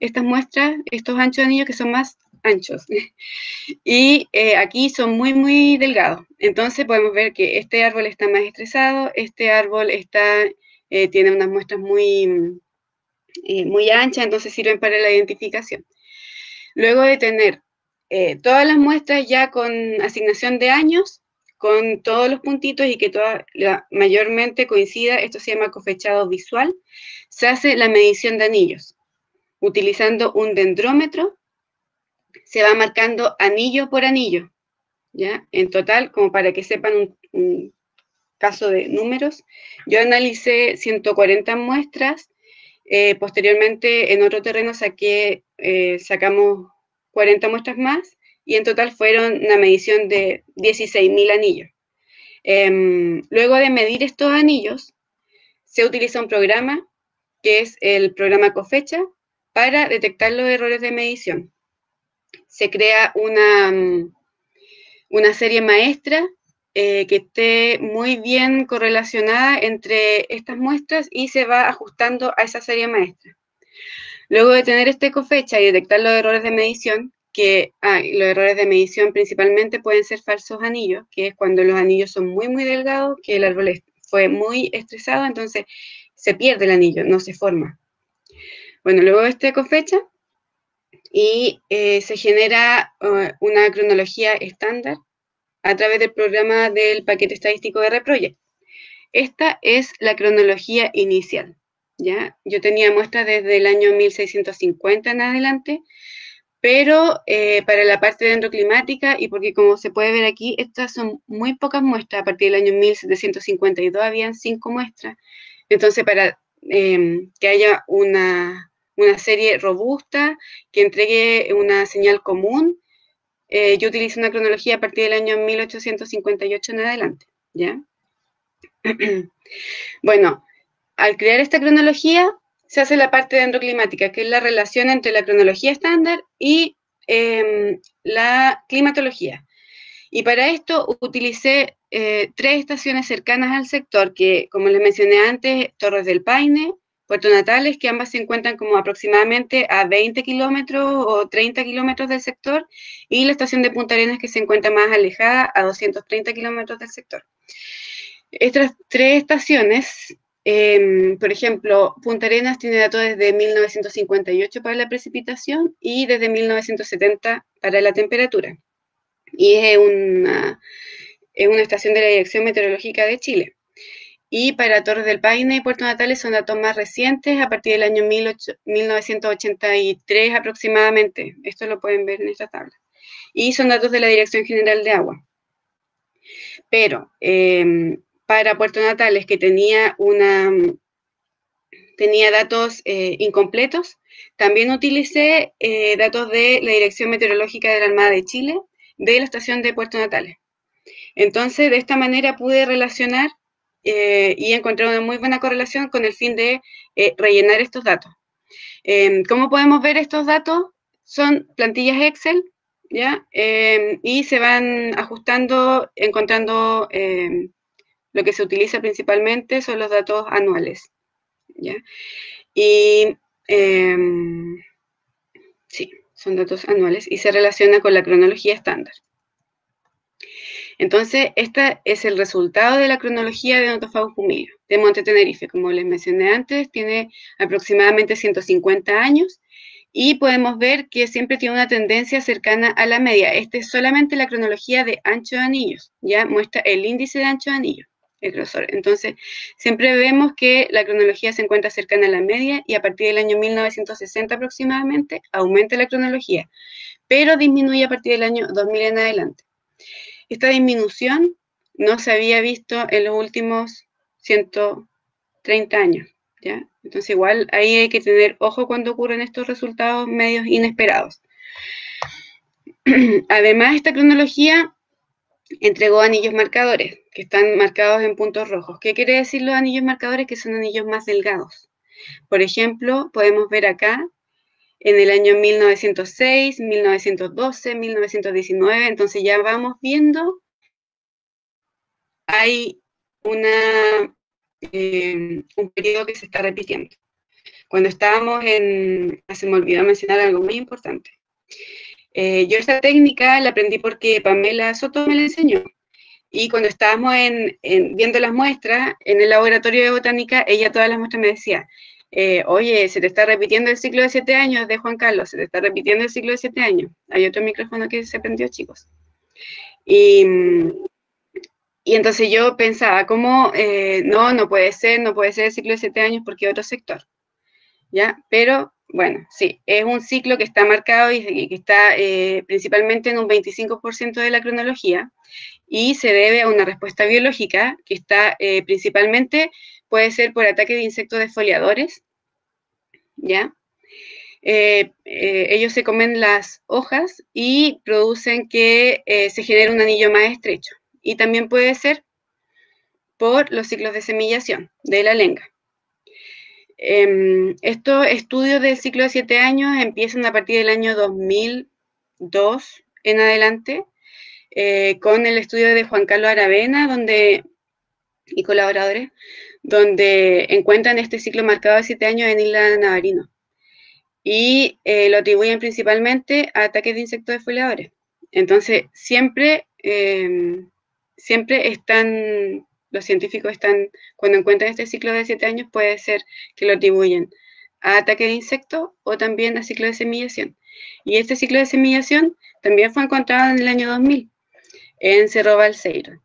estas muestras, estos anchos anillos que son más anchos. *laughs* y eh, aquí son muy, muy delgados. Entonces podemos ver que este árbol está más estresado, este árbol está, eh, tiene unas muestras muy, eh, muy anchas, entonces sirven para la identificación. Luego de tener todas las muestras ya con asignación de años, con todos los puntitos y que toda, mayormente coincida, esto se llama cofechado visual, se hace la medición de anillos, utilizando un dendrómetro se va marcando anillo por anillo, ¿ya? En total, como para que sepan un, caso de números, yo analicé 140 muestras, eh, posteriormente en otro terreno saqué, eh, sacamos 40 muestras más, y en total fueron una medición de 16.000 anillos. Em, luego de medir estos anillos, se utiliza un programa, que es el programa COFECHA, para detectar los errores de medición se crea una, mm, una serie maestra eh, que esté muy bien correlacionada entre estas muestras y se va ajustando a esa serie maestra. Luego de tener este cofecha y detectar los errores de medición, que ah, los errores de medición principalmente pueden ser falsos anillos, que es cuando los anillos son muy, muy delgados, que el árbol fue muy estresado, entonces se pierde el anillo, no se forma. Bueno, luego este cofecha, y eh, se genera uh, una cronología estándar a través del programa del paquete estadístico de Reproject. Esta es la cronología inicial. ¿ya? Yo tenía muestras desde el año 1650 en adelante, pero eh, para la parte dendroclimática, y porque como se puede ver aquí, estas son muy pocas muestras, a partir del año 1752 habían cinco muestras, entonces para em, que haya una una serie robusta que entregue una señal común. Eh, yo utilizo una cronología a partir del año 1858 en adelante, ¿ya? *clears throat* bueno, al crear esta cronología se hace la parte dendroclimática, que es la relación entre la cronología estándar y em, la climatología. Y para esto utilicé eh, tres estaciones cercanas al sector, que como les mencioné antes, Torres del Paine, Puerto Natales, que ambas se encuentran como aproximadamente a 20 kilómetros o 30 kilómetros del sector, y la estación de Punta Arenas, que se encuentra más alejada, a 230 kilómetros del sector. Estas tres estaciones, em, por ejemplo, Punta Arenas tiene datos desde 1958 para la precipitación y desde 1970 para la temperatura. Y es una, es una estación de la Dirección Meteorológica de Chile. Y para Torres del Paine y Puerto Natales son datos más recientes, a partir del año 1983 aproximadamente. Esto lo pueden ver en esta tabla. Y son datos de la Dirección General de Agua. Pero em, para Puerto Natales, que tenía, una, tenía datos eh, incompletos, también utilicé eh, datos de la Dirección Meteorológica de la Armada de Chile, de la estación de Puerto Natales. Entonces, de esta manera pude relacionar eh, y encontrar una muy buena correlación con el fin de rellenar estos datos. Em, ¿Cómo podemos ver estos datos? Son plantillas Excel, ¿ya? Em, y se van ajustando, encontrando em, lo que se utiliza principalmente son los datos anuales, ¿ya? Y sí, son datos anuales y se relaciona con la cronología estándar. Entonces, este es el resultado de la cronología de Notofagus pumila, de Monte Tenerife. Como les mencioné antes, tiene aproximadamente 150 años y podemos ver que siempre tiene una tendencia cercana a la media. Esta es solamente la cronología de ancho de anillos, ya muestra el índice de ancho de anillos, Entonces, siempre vemos que la cronología se encuentra cercana a la media y a partir del año 1960 aproximadamente aumenta la cronología, pero disminuye a partir del año 2000 en adelante. Esta disminución no se había visto en los últimos 130 años. ¿ya? Entonces igual ahí hay que tener ojo cuando ocurren estos resultados medios inesperados. *clears throat* Además, esta cronología entregó anillos marcadores, que están marcados en puntos rojos. ¿Qué quiere decir los anillos marcadores? Que son anillos más delgados. Por ejemplo, podemos ver acá en el año 1906, 1912, 1919, entonces ya vamos viendo, hay una, eh, un periodo que se está repitiendo. Cuando estábamos en, ah, se me olvidó mencionar algo muy importante. Eh, yo esta técnica la aprendí porque Pamela Soto me la enseñó. Y cuando estábamos en, viendo las muestras en el laboratorio de botánica, ella todas las muestras me decía, eh, oye, se te está repitiendo el ciclo de siete años de Juan Carlos, se te está repitiendo el ciclo de siete años. Hay otro micrófono que se prendió, chicos. Y, entonces yo pensaba, ¿cómo? Eh, no, no puede ser, no puede ser el ciclo de siete años porque otro sector. ¿Ya? Pero, bueno, sí, es un ciclo que está marcado y que está eh, principalmente en un 25% de la cronología y se debe a una respuesta biológica que está principalmente puede ser por ataque de insectos desfoliadores, ¿ya? Eh, eh, ellos se comen las hojas y producen que eh, se genere un anillo más estrecho. Y también puede ser por los ciclos de semillación de la lenga. Em, estos estudios del ciclo de siete años empiezan a partir del año 2002 en adelante, con el estudio de Juan Carlos Aravena, donde, y colaboradores, donde encuentran este ciclo marcado de siete años en Isla Navarino. Y eh, lo atribuyen principalmente a ataques de insectos defoliadores. Entonces, siempre, em, siempre están, los científicos están, cuando encuentran este ciclo de siete años, puede ser que lo atribuyen a ataque de insectos o también a ciclo de semillación. Y este ciclo de semillación también fue encontrado en el año 2000 en Cerro Balseiro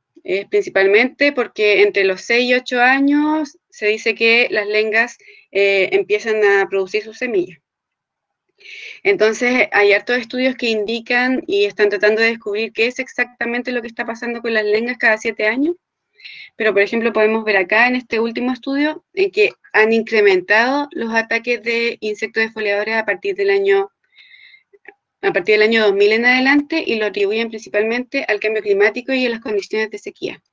principalmente porque entre los 6 y 8 años se dice que las lengas eh, empiezan a producir sus semillas. Entonces, hay hartos estudios que indican y están tratando de descubrir qué es exactamente lo que está pasando con las lengas cada 7 años. Pero, por ejemplo, podemos ver acá en este último estudio en que han incrementado los ataques de insectos defoliadores a partir del año a partir del año 2000 en adelante y lo atribuyen principalmente al cambio climático y a las condiciones de sequía.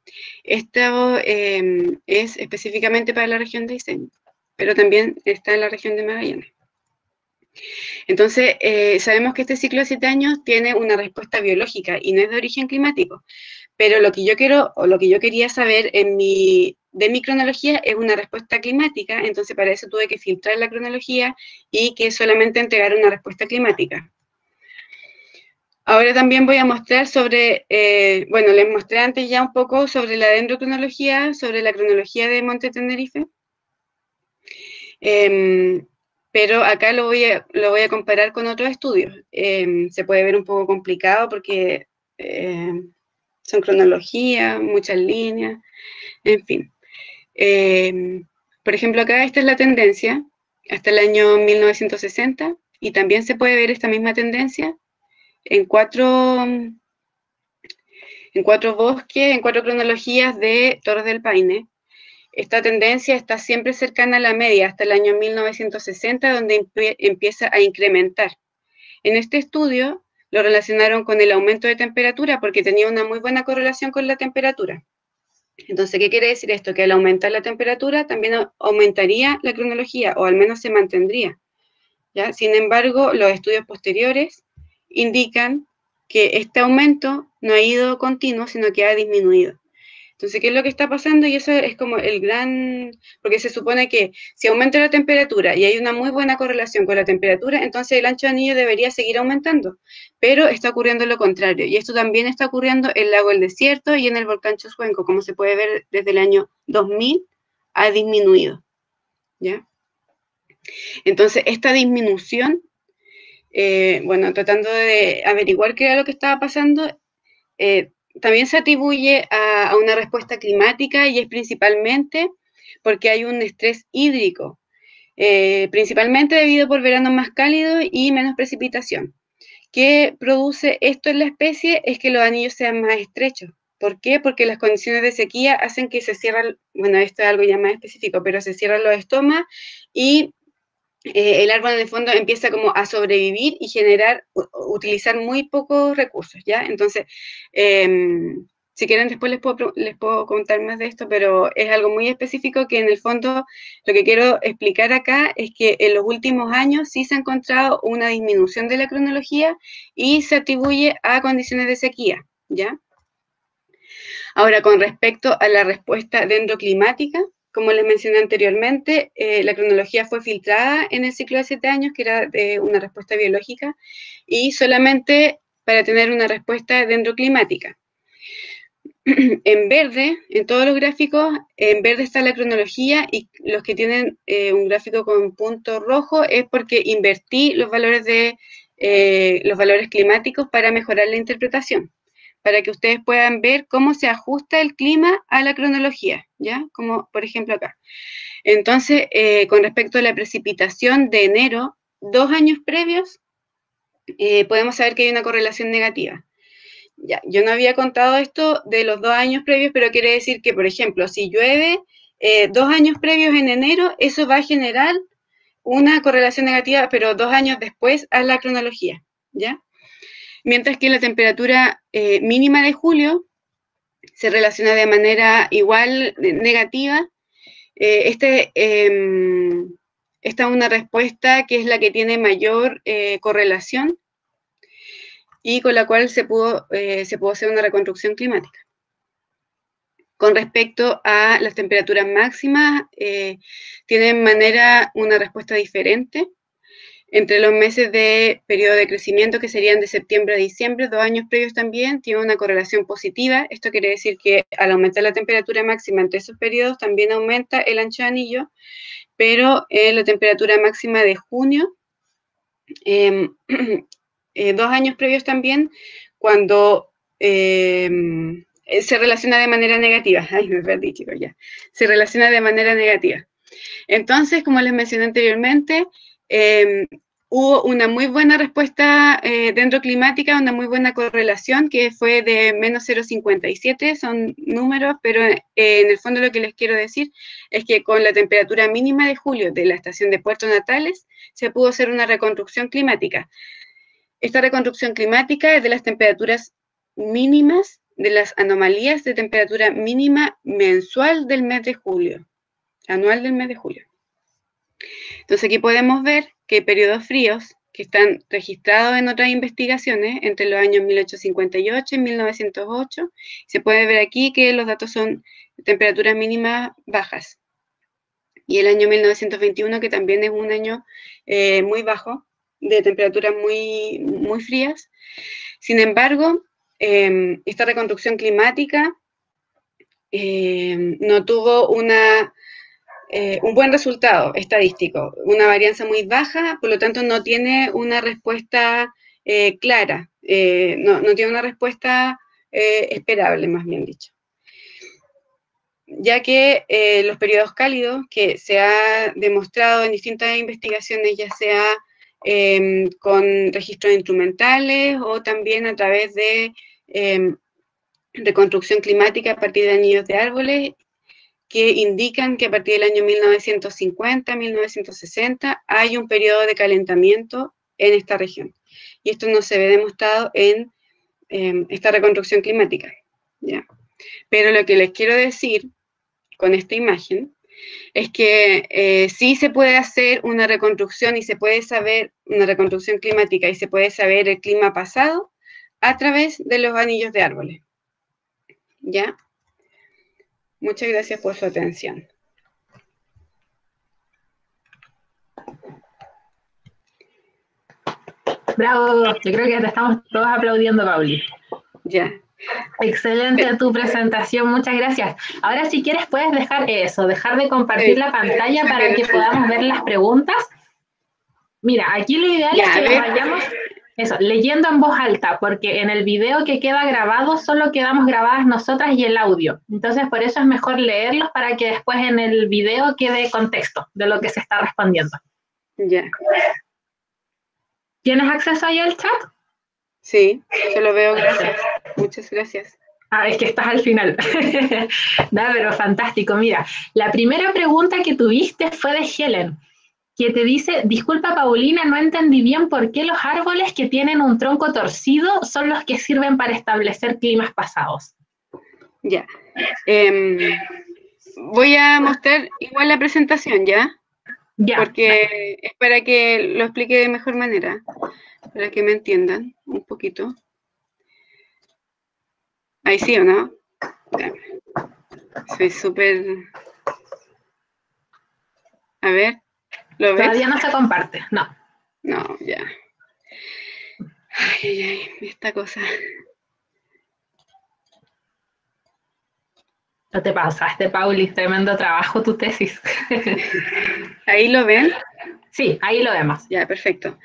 Esto em, es específicamente para la región de Aysén, pero también está en la región de Magallanes. Entonces, eh, sabemos que este ciclo de siete años tiene una respuesta biológica y no es de origen climático, pero lo que yo quiero, o lo que yo quería saber de mi cronología es una respuesta climática, entonces para eso tuve que filtrar la cronología y que solamente entregar una respuesta climática. Ahora también voy a mostrar sobre, eh, bueno, les mostré antes ya un poco sobre la dendrocronología, sobre la cronología de Monte Tenerife. Em, pero acá lo voy, a, comparar con otros estudios. Em, se puede ver un poco complicado porque em, son cronologías, muchas líneas, en fin. por ejemplo, acá esta es la tendencia hasta el año 1960 y también se puede ver esta misma tendencia en cuatro, en cuatro bosques, en cuatro cronologías de Torres del Paine. Esta tendencia está siempre cercana a la media, hasta el año 1960, donde empieza a incrementar. En este estudio, lo relacionaron con el aumento de temperatura porque tenía una muy buena correlación con la temperatura. Entonces, ¿qué quiere decir esto? Que al aumentar la temperatura también aumentaría la cronología o al menos se mantendría. ¿ya? Sin embargo, los estudios posteriores indican que este aumento no ha ido continuo, sino que ha disminuido. Entonces, ¿qué es lo que está pasando? Y eso es como el gran, porque se supone que si aumenta la temperatura y hay una muy buena correlación con la temperatura, entonces el ancho de anillo debería seguir aumentando, pero está ocurriendo lo contrario. Y esto también está ocurriendo en el lago del desierto y en el volcán Choscuenco, como se puede ver desde el año 2000, ha disminuido. ¿Ya? Entonces, esta disminución, eh, bueno, tratando de averiguar qué era lo que estaba pasando, eh, también se atribuye a, una respuesta climática y es principalmente porque hay un estrés hídrico, eh, principalmente debido por veranos más cálidos y menos precipitación. ¿Qué produce esto en la especie? Es que los anillos sean más estrechos. ¿Por qué? Porque las condiciones de sequía hacen que se cierran, bueno, esto es algo ya más específico, pero se cierran los estomas y eh, el árbol en el fondo empieza como a sobrevivir y generar, utilizar muy pocos recursos, ¿ya? Entonces, em, si quieren después les puedo, les puedo contar más de esto, pero es algo muy específico que en el fondo lo que quiero explicar acá es que en los últimos años sí se ha encontrado una disminución de la cronología y se atribuye a condiciones de sequía, ¿ya? Ahora, con respecto a la respuesta dendroclimática, como les mencioné anteriormente, eh, la cronología fue filtrada en el ciclo de siete años, que era de una respuesta biológica, y solamente para tener una respuesta dendroclimática. *clears throat* en verde, en todos los gráficos, en verde está la cronología y los que tienen eh, un gráfico con punto rojo es porque invertí los valores, de, eh, los valores climáticos para mejorar la interpretación para que ustedes puedan ver cómo se ajusta el clima a la cronología, ¿ya? Como por ejemplo acá. Entonces, eh, con respecto a la precipitación de enero, dos años previos, eh, podemos saber que hay una correlación negativa. Ya, yo no había contado esto de los dos años previos, pero quiere decir que, por ejemplo, si llueve eh, dos años previos en enero, eso va a generar una correlación negativa, pero dos años después a la cronología, ¿ya? Mientras que la temperatura eh, mínima de julio se relaciona de manera igual negativa. Eh, este, em, esta es una respuesta que es la que tiene mayor eh, correlación y con la cual se pudo, se pudo hacer una reconstrucción climática. Con respecto a las temperaturas máximas, tienen manera una respuesta diferente. Entre los meses de periodo de crecimiento, que serían de septiembre a diciembre, dos años previos también, tiene una correlación positiva. Esto quiere decir que al aumentar la temperatura máxima entre esos periodos, también aumenta el ancho de anillo, pero en la temperatura máxima de junio, em, *clears throat* eh, dos años previos también, cuando em, se relaciona de manera negativa. *laughs* Se relaciona de manera negativa. Entonces, como les mencioné anteriormente, Em, hubo una muy buena respuesta eh, dendroclimática, una muy buena correlación, que fue de menos 0,57, son números, pero eh, en el fondo lo que les quiero decir es que con la temperatura mínima de julio de la estación de Puerto Natales, se pudo hacer una reconstrucción climática. Esta reconstrucción climática es de las temperaturas mínimas, de las anomalías de temperatura mínima mensual del mes de julio, anual del mes de julio. Entonces aquí podemos ver que periodos fríos que están registrados en otras investigaciones entre los años 1858 y 1908, se puede ver aquí que los datos son temperaturas mínimas bajas. Y el año 1921, que también es un año eh, muy bajo, de temperaturas muy, muy frías. Sin embargo, em, esta reconstrucción climática em, no tuvo una eh, un buen resultado estadístico, una varianza muy baja, por lo tanto no tiene una respuesta eh, clara, eh, no, tiene una respuesta esperable, más bien dicho. Ya que los periodos cálidos, que se ha demostrado en distintas investigaciones, ya sea em, con registros instrumentales o también a través de em, reconstrucción climática a partir de anillos de árboles que indican que a partir del año 1950, 1960, hay un periodo de calentamiento en esta región. y esto no se ve demostrado en em, esta reconstrucción climática. ¿ya? Pero lo que les quiero decir con esta imagen es que eh, sí se puede hacer una reconstrucción y se puede saber una reconstrucción climática y se puede saber el clima pasado a través de los anillos de árboles. ¿Ya? Muchas gracias por su atención. Bravo, yo creo que te estamos todos aplaudiendo, Pauli. Ya. Excelente tu presentación, muchas gracias. Ahora si quieres puedes dejar eso, dejar de compartir la pantalla para que podamos ver las preguntas. Mira, aquí lo ideal es que vayamos eso, leyendo en voz alta, porque en el video que queda grabado solo quedamos grabadas nosotras y el audio. Entonces por eso es mejor leerlos para que después en el video quede contexto de lo que se está respondiendo. Ya. ¿Tienes acceso ahí al chat? Sí, yo lo veo, gracias. Muchas gracias. Ah, es que estás al final. *laughs* no, pero fantástico. Mira, la primera pregunta que tuviste fue de Helen, que te dice, disculpa Paulina, no entendí bien por qué los árboles que tienen un tronco torcido son los que sirven para establecer climas pasados. Ya. Em, voy a mostrar igual la presentación, ¿ya? Ya. Porque es para que lo explique de mejor manera para que me entiendan un poquito. Ahí sí o no. Soy súper... A ver, ¿lo ves? Todavía no se comparte, no. No, ya. Ay, ay, ay, esta cosa. No te pasaste, Pauli, tremendo trabajo tu tesis. ¿Ahí lo ven? Sí, ahí lo vemos. Ya, perfecto.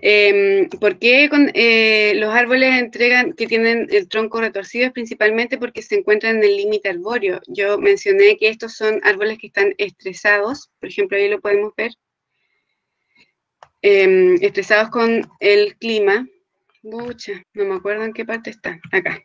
Eh, ¿Por qué eh, los árboles entregan que tienen el tronco retorcido? Es principalmente porque se encuentran en el límite arbóreo. Yo mencioné que estos son árboles que están estresados, por ejemplo, ahí lo podemos ver, em, estresados con el clima. Bucha, no me acuerdo en qué parte está, acá.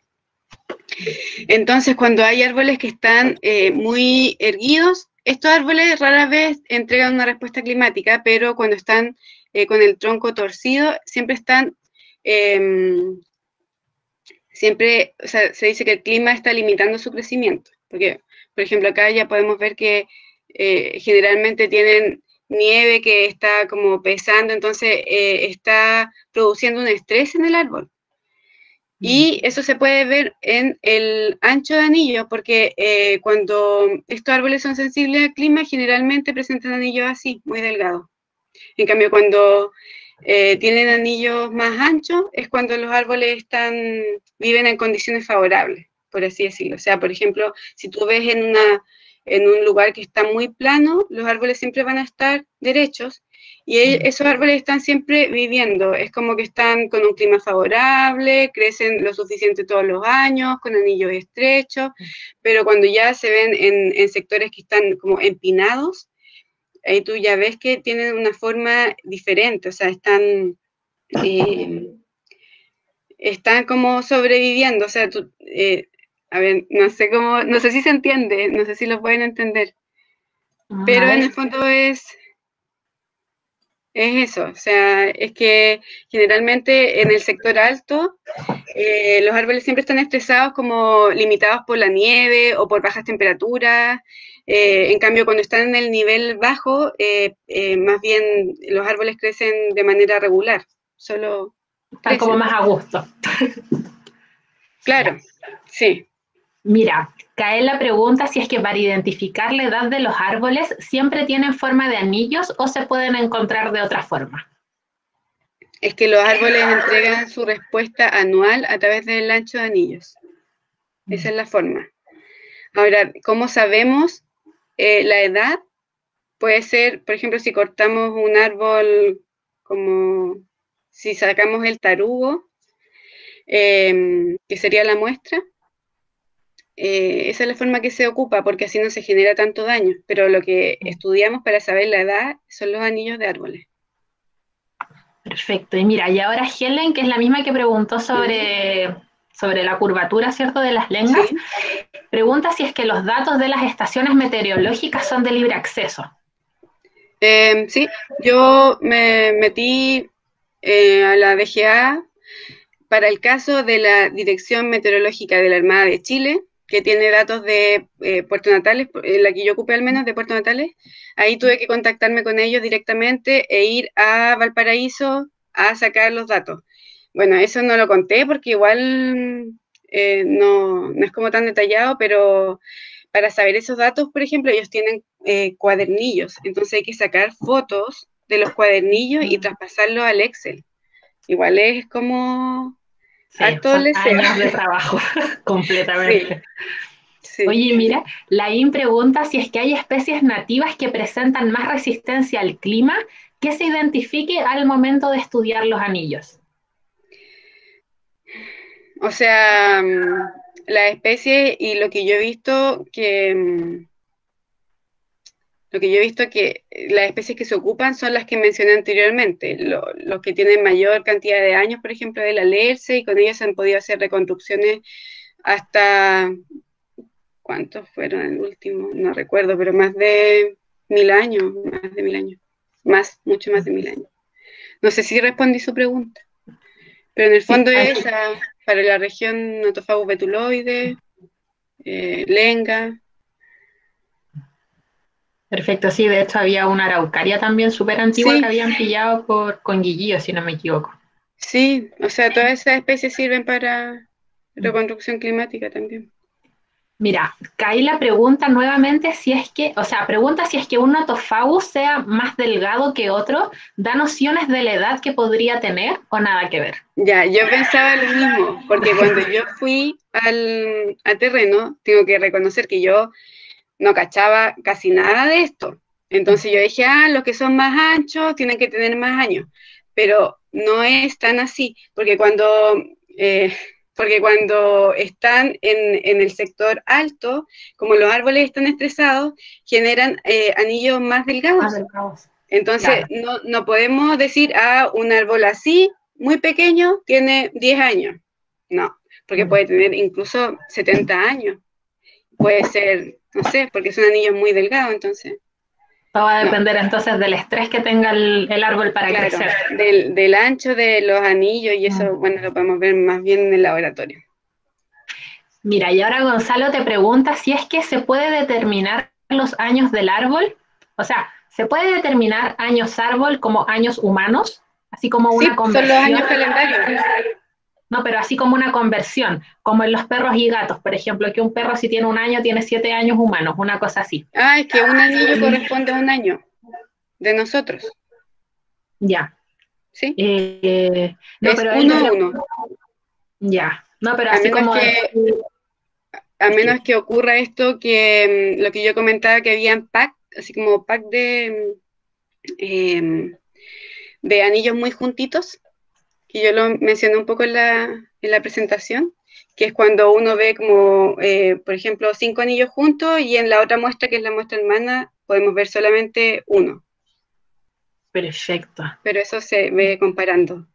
Entonces, cuando hay árboles que están eh, muy erguidos, estos árboles rara vez entregan una respuesta climática, pero cuando están eh, con el tronco torcido, siempre están, em, siempre, o sea, se dice que el clima está limitando su crecimiento, porque, por ejemplo, acá ya podemos ver que eh, generalmente tienen nieve que está como pesando, entonces eh, está produciendo un estrés en el árbol. Y mm. eso se puede ver en el ancho de anillo, porque cuando estos árboles son sensibles al clima, generalmente presentan anillos así, muy delgados. En cambio, cuando eh, tienen anillos más anchos, es cuando los árboles están, viven en condiciones favorables, por así decirlo. O sea, por ejemplo, si tú ves en, una, en un lugar que está muy plano, los árboles siempre van a estar derechos y esos árboles están siempre viviendo, es como que están con un clima favorable, crecen lo suficiente todos los años, con anillos estrechos, pero cuando ya se ven en, en sectores que están como empinados, ahí tú ya ves que tienen una forma diferente, o sea, están, eh, están como sobreviviendo, o sea, tú, eh, a ver, no sé cómo, no sé si se entiende, no sé si lo pueden entender, pero en el fondo es, es eso, o sea, es que generalmente en el sector alto eh, los árboles siempre están estresados como limitados por la nieve o por bajas temperaturas, eh, en cambio, cuando están en el nivel bajo, eh, eh, más bien los árboles crecen de manera regular, solo... Están como más a gusto. Claro, sí. Mira, cae la pregunta si es que para identificar la edad de los árboles siempre tienen forma de anillos o se pueden encontrar de otra forma. Es que los árboles entregan su respuesta anual a través del ancho de anillos. Esa es la forma. Ahora, ¿cómo sabemos eh, la edad puede ser, por ejemplo, si cortamos un árbol como si sacamos el tarugo, em, que sería la muestra, eh, esa es la forma que se ocupa porque así no se genera tanto daño, pero lo que estudiamos para saber la edad son los anillos de árboles. Perfecto, y mira, y ahora Helen, que es la misma que preguntó sobre sobre la curvatura, ¿cierto?, de las lenguas, pregunta si es que los datos de las estaciones meteorológicas son de libre acceso. Em, sí, yo me metí eh, a la DGA para el caso de la Dirección Meteorológica de la Armada de Chile, que tiene datos de eh, Puerto Natales, la que yo ocupé al menos de Puerto Natales, ahí tuve que contactarme con ellos directamente e ir a Valparaíso a sacar los datos. Bueno, eso no lo conté porque igual eh, no, no, es como tan detallado, pero para saber esos datos, por ejemplo, ellos tienen eh, cuadernillos, entonces hay que sacar fotos de los cuadernillos y traspasarlo al Excel. Igual es como sí, años de *laughs* trabajo, *laughs* completamente. Oye, mira, Laín pregunta si es que hay especies nativas que presentan más resistencia al clima que se identifique al momento de estudiar los anillos. O sea, mm, la especie y lo que yo he visto que mm, lo que yo he visto que las especies que se ocupan son las que mencioné anteriormente, los que tienen mayor cantidad de años, por ejemplo, de la leerse, y con ellas han podido hacer reconstrucciones hasta, ¿cuántos fueron el último? No recuerdo, pero más de mil años, más de mil años, más, mucho más de mil años. No sé si respondí su pregunta, pero en el fondo es para la región Notofagus betuloide, eh, Lenga. Perfecto, sí, de hecho había una araucaria también súper antigua que habían pillado por conguillillo, si no me equivoco. Sí, o sea, todas esas especies sirven para reconstrucción climática también. Mira, Kaila pregunta nuevamente si es que, o sea, pregunta si es que un notofagus sea más delgado que otro, da nociones de la edad que podría tener o nada que ver. Ya, yo pensaba lo mismo, porque cuando yo fui al, terreno, tengo que reconocer que yo no cachaba casi nada de esto. Entonces yo dije, ah, los que son más anchos tienen que tener más años, pero no es tan así, porque cuando eh, porque cuando están en, el sector alto, como los árboles están estresados, generan eh, anillos más delgados. Entonces, no, podemos decir, ah, un árbol así, muy pequeño, tiene 10 años. No, porque puede tener incluso 70 años. Puede ser, no sé, porque es un anillo muy delgado, entonces. Todo va a depender entonces del estrés que tenga el, árbol para crecer. Del, ancho de los anillos y eso, mm. bueno, lo podemos ver más bien en el laboratorio. Mira, y ahora Gonzalo te pregunta si es que se puede determinar los años del árbol. O sea, ¿se puede determinar años árbol como años humanos? Así como una sí, conversión. Son los años calendarios. No, pero así como una conversión, como en los perros y gatos, por ejemplo, que un perro si tiene un año tiene siete años humanos, una cosa así. Ah, es que un anillo corresponde a un año de nosotros. Ya. ¿Sí? Eh, no, es pero uno a uno. Ya. No, pero así como... a menos que ocurra esto que mm, lo que yo comentaba que había pack, así como pack de, mm, em, de anillos muy juntitos, que yo lo mencioné un poco en la, presentación, que es cuando uno ve como, eh, por ejemplo, cinco anillos juntos y en la otra muestra, que es la muestra hermana, podemos ver solamente uno. Perfecto. Pero eso se ve comparando.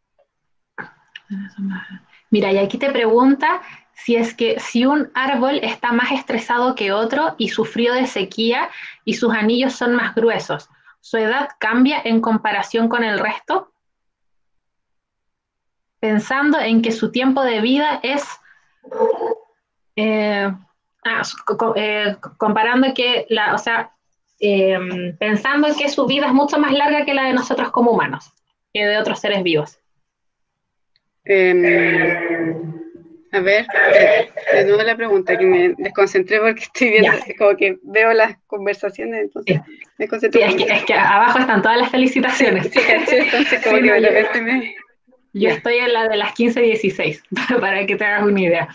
Mira, y aquí te pregunta si es que si un árbol está más estresado que otro y sufrió de sequía y sus anillos son más gruesos, ¿su edad cambia en comparación con el resto? Pensando en que su tiempo de vida es, eh, ah, eh, comparando que, la, o sea, em, pensando en que su vida es mucho más larga que la de nosotros como humanos, que de otros seres vivos. Em, a ver, de nuevo la pregunta, que me desconcentré porque estoy viendo, como que veo las conversaciones, entonces me concentré. es, que, abajo están todas las felicitaciones. Sí, entonces *laughs* como que me... Yo estoy en la de las 15-16, *laughs* para que te hagas una idea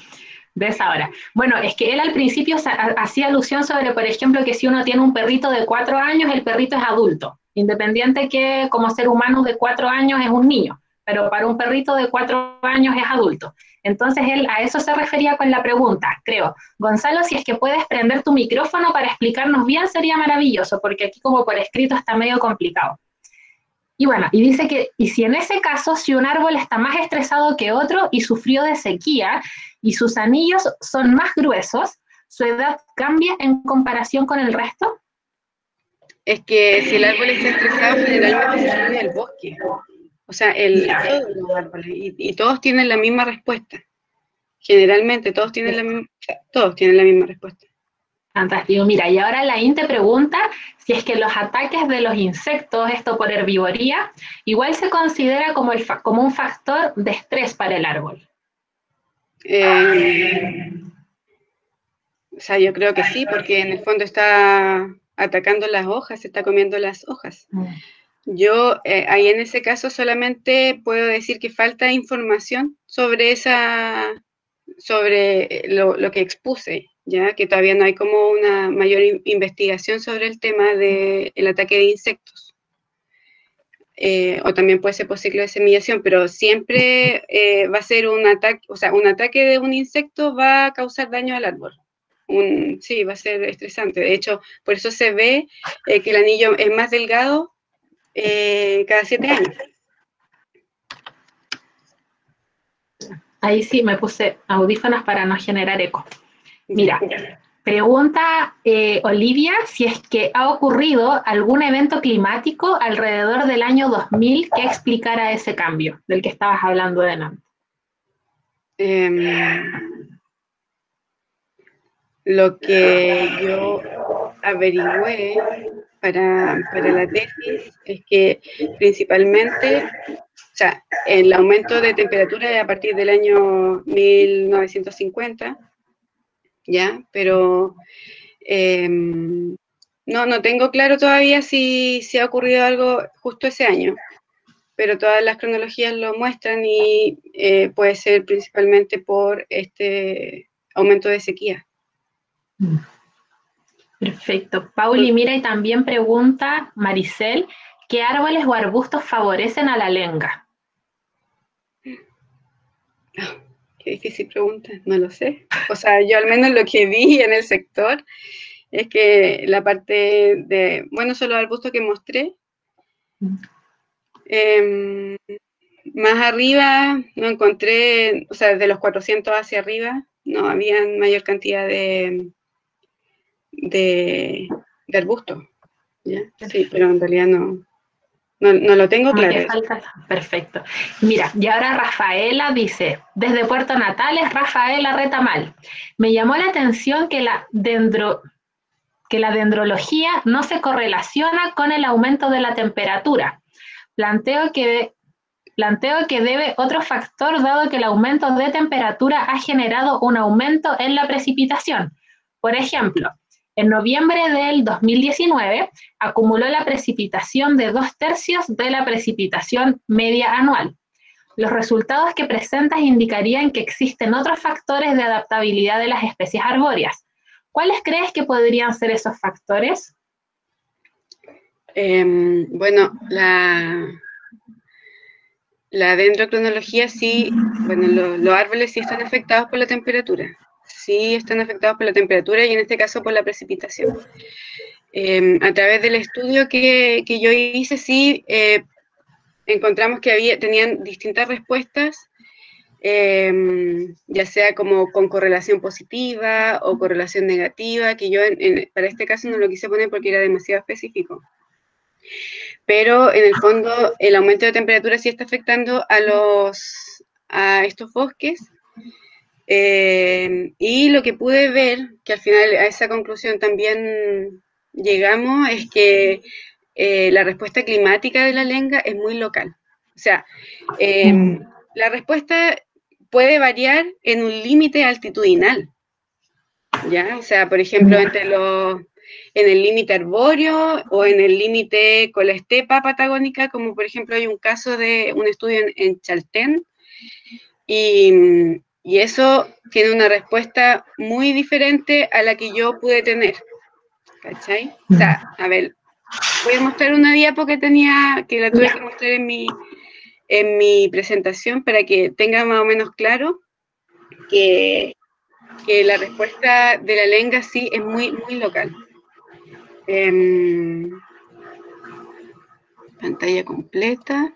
de esa hora. Bueno, es que él al principio hacía alusión sobre, por ejemplo, que si uno tiene un perrito de cuatro años, el perrito es adulto, independiente que como ser humano de cuatro años es un niño, pero para un perrito de cuatro años es adulto. Entonces él a eso se refería con la pregunta, creo. Gonzalo, si es que puedes prender tu micrófono para explicarnos bien, sería maravilloso, porque aquí como por escrito está medio complicado. Y bueno, y dice que, y si en ese caso, si un árbol está más estresado que otro y sufrió de sequía y sus anillos son más gruesos, ¿su edad cambia en comparación con el resto? Es que si el árbol está estresado, generalmente se sube al bosque. O sea, el, todos los árboles, y, todos tienen la misma respuesta. Generalmente todos tienen la todos tienen la misma respuesta. Fantástico. Mira, y ahora la INTE pregunta si es que los ataques de los insectos, esto por herbivoría, igual se considera como, el como un factor de estrés para el árbol. Eh, o sea, yo creo que sí, porque en el fondo está atacando las hojas, está comiendo las hojas. Mm. Yo eh, ahí en ese caso solamente puedo decir que falta información sobre esa, sobre lo, lo que expuse, ya que todavía no hay como una mayor investigación sobre el tema del ataque de insectos. Eh, o también puede ser por ciclo de semillación, pero siempre eh, va a ser un ataque, o sea, un ataque de un insecto va a causar daño al árbol. Un, sí, va a ser estresante. De hecho, por eso se ve eh, que el anillo es más delgado cada siete años. Ahí sí me puse audífonos para no generar eco. Mira, pregunta eh, Olivia si es que ha ocurrido algún evento climático alrededor del año 2000 que explicara ese cambio del que estabas hablando delante. Em, lo que yo averigüé para, para, la tesis es que principalmente, o sea, el aumento de temperatura a partir del año 1950 ¿ya? Pero em, no, no tengo claro todavía si, si ha ocurrido algo justo ese año, pero todas las cronologías lo muestran y eh, puede ser principalmente por este aumento de sequía. Perfecto. Pauli, mira y también pregunta Maricel, ¿qué árboles o arbustos favorecen a la lenga? *laughs* Qué difícil pregunta, no lo sé. O sea, yo al menos lo que vi en el sector es que la parte de, bueno, son los arbustos que mostré. Em, más arriba no encontré, o sea, de los 400 hacia arriba, no había mayor cantidad de, de, de arbustos. Sí, pero en realidad no, no, lo tengo claro. Perfecto. Mira, y ahora Rafaela dice, desde Puerto Natales, Rafaela Retamal. Me llamó la atención que la, dendro, que la dendrología no se correlaciona con el aumento de la temperatura. Planteo que, planteo que debe otro factor dado que el aumento de temperatura ha generado un aumento en la precipitación. Por ejemplo, en noviembre del 2019 acumuló la precipitación de dos tercios de la precipitación media anual. Los resultados que presentas indicarían que existen otros factores de adaptabilidad de las especies arbóreas. ¿Cuáles crees que podrían ser esos factores? Em, bueno, la, la dendrocronología sí, bueno, los árboles sí están afectados por la temperatura sí están afectados por la temperatura y en este caso por la precipitación. Em, a través del estudio que, yo hice, sí, eh, encontramos que había, tenían distintas respuestas, em, ya sea como con correlación positiva o correlación negativa, que yo para este caso no lo quise poner porque era demasiado específico. Pero en el fondo el aumento de temperatura sí está afectando a, los, a estos bosques eh, y lo que pude ver, que al final a esa conclusión también llegamos, es que eh, la respuesta climática de la lenga es muy local. O sea, em, la respuesta puede variar en un límite altitudinal. ¿Ya? O sea, por ejemplo, entre los, en el límite arbóreo o en el límite con la estepa patagónica, como por ejemplo hay un caso de un estudio en, en Chaltén, y, y eso tiene una respuesta muy diferente a la que yo pude tener. ¿Cachai? O sea, a ver, voy a mostrar una diapo que tenía, que la tuve que mostrar en mi, en mi presentación para que tenga más o menos claro que, la respuesta de la lenga sí es muy, muy local. Em, pantalla completa.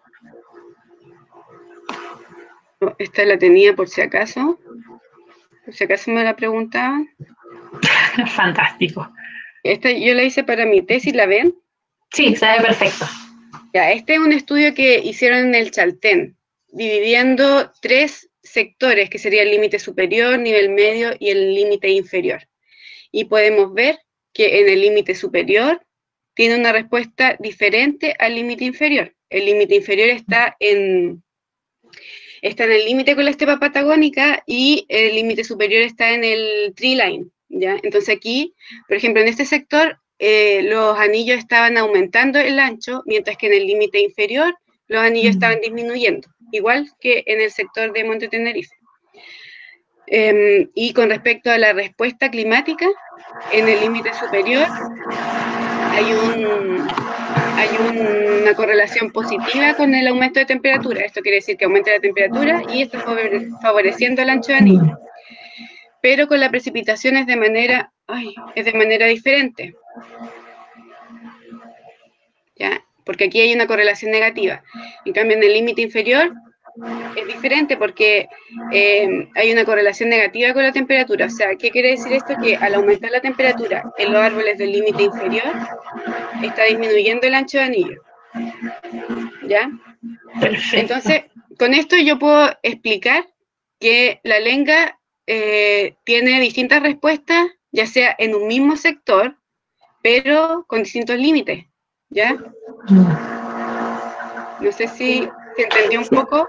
Esta la tenía por si acaso. Por si acaso me la preguntaban. *laughs* Fantástico. Esta yo la hice para mi tesis, ¿la ven? Sí, se ve perfecto. Ya, este es un estudio que hicieron en el Chaltén, dividiendo tres sectores, que sería el límite superior, nivel medio y el límite inferior. Y podemos ver que en el límite superior tiene una respuesta diferente al límite inferior. El límite inferior está en, está en el límite con la estepa patagónica y el límite superior está en el tree line. ¿ya? Entonces aquí, por ejemplo, en este sector, eh, los anillos estaban aumentando el ancho, mientras que en el límite inferior los anillos estaban disminuyendo, igual que en el sector de Monte Tenerife. Em, y con respecto a la respuesta climática, en el límite superior hay, un, hay una correlación positiva con el aumento de temperatura. Esto quiere decir que aumenta la temperatura y está favoreciendo el ancho de anillo. Pero con la precipitación es de manera, es de manera diferente. ¿Ya? Porque aquí hay una correlación negativa. En cambio, en el límite inferior es diferente porque eh, hay una correlación negativa con la temperatura. O sea, ¿qué quiere decir esto? Que al aumentar la temperatura en los árboles del límite inferior, está disminuyendo el ancho de anillo. ¿Ya? Entonces, con esto yo puedo explicar que la lenga eh, tiene distintas respuestas, ya sea en un mismo sector, pero con distintos límites. ¿Ya? No sé si se entendió un poco.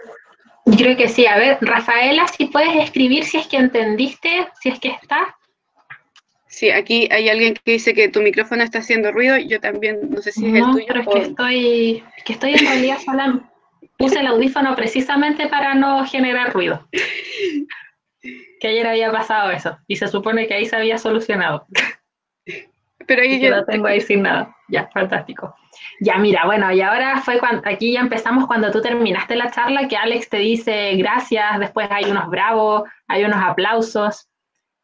Yo creo que sí. A ver, Rafaela, si puedes escribir si es que entendiste, si es que está. Sí, aquí hay alguien que dice que tu micrófono está haciendo ruido. Yo también, no sé si es el tuyo. Pero es que estoy, que estoy en realidad sola. Puse el audífono precisamente para no generar ruido. *laughs* Que ayer había pasado eso y se supone que ahí se había solucionado. Pero ahí yo lo tengo ahí sin nada. Ya, fantástico. Ya, mira, bueno, y ahora fue cuando, aquí ya empezamos cuando tú terminaste la charla, que Alex te dice gracias, después hay unos bravos, hay unos aplausos.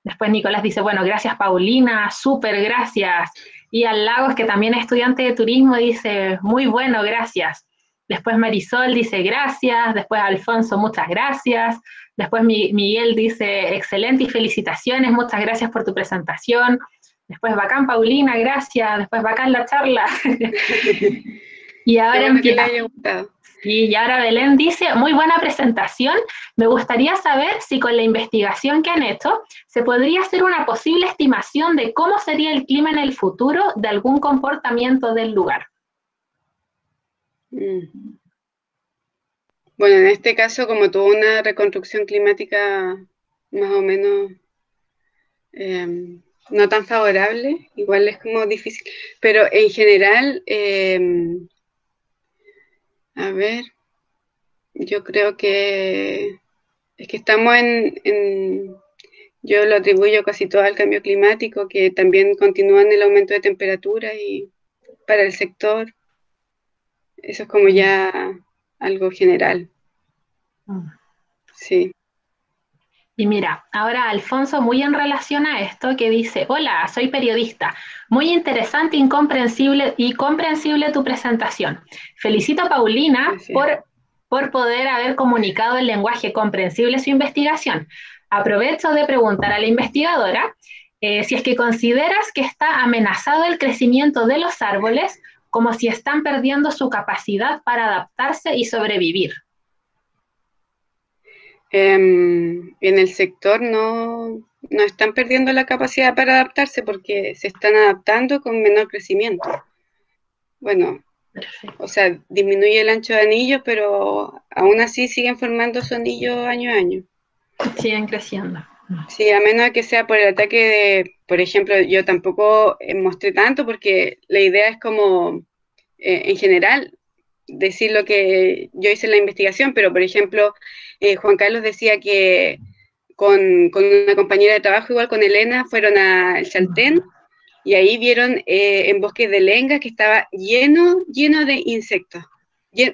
Después Nicolás dice, bueno, gracias Paulina, súper gracias. Y al Lagos, que también es estudiante de turismo, dice, muy bueno, gracias. Después Marisol dice, gracias. Después Alfonso, muchas gracias. Después Miguel dice, excelente y felicitaciones, muchas gracias por tu presentación. Después bacán Paulina, gracias. Después bacán la charla. *laughs* y ahora empieza. Y ahora Belén dice, muy buena presentación. Me gustaría saber si con la investigación que han hecho se podría hacer una posible estimación de cómo sería el clima en el futuro de algún comportamiento del lugar. Mm. Bueno, en este caso, como tuvo una reconstrucción climática más o menos em, no tan favorable, igual es como difícil, pero en general, em, a ver, yo creo que es que estamos en, yo lo atribuyo casi todo al cambio climático, que también continúa en el aumento de temperatura y para el sector, eso es como ya algo general. Ah. Sí. Y mira, ahora Alfonso, muy en relación a esto, que dice, hola, soy periodista, muy interesante, incomprensible y comprensible tu presentación. Felicito a Paulina por, por poder haber comunicado el lenguaje comprensible su investigación. Aprovecho de preguntar a la investigadora eh, si es que consideras que está amenazado el crecimiento de los árboles como si están perdiendo su capacidad para adaptarse y sobrevivir. Em, en el sector no, no están perdiendo la capacidad para adaptarse porque se están adaptando con menor crecimiento. Bueno, o sea, disminuye el ancho de anillo, pero aún así siguen formando su anillo año a año. Siguen creciendo. Sí, a menos que sea por el ataque de, por ejemplo, yo tampoco mostré tanto porque la idea es como, eh, en general, decir lo que yo hice en la investigación, pero por ejemplo, eh, Juan Carlos decía que con, una compañera de trabajo, igual con Elena, fueron al Chaltén y ahí vieron eh, en bosques de lenga que estaba lleno, lleno de insectos.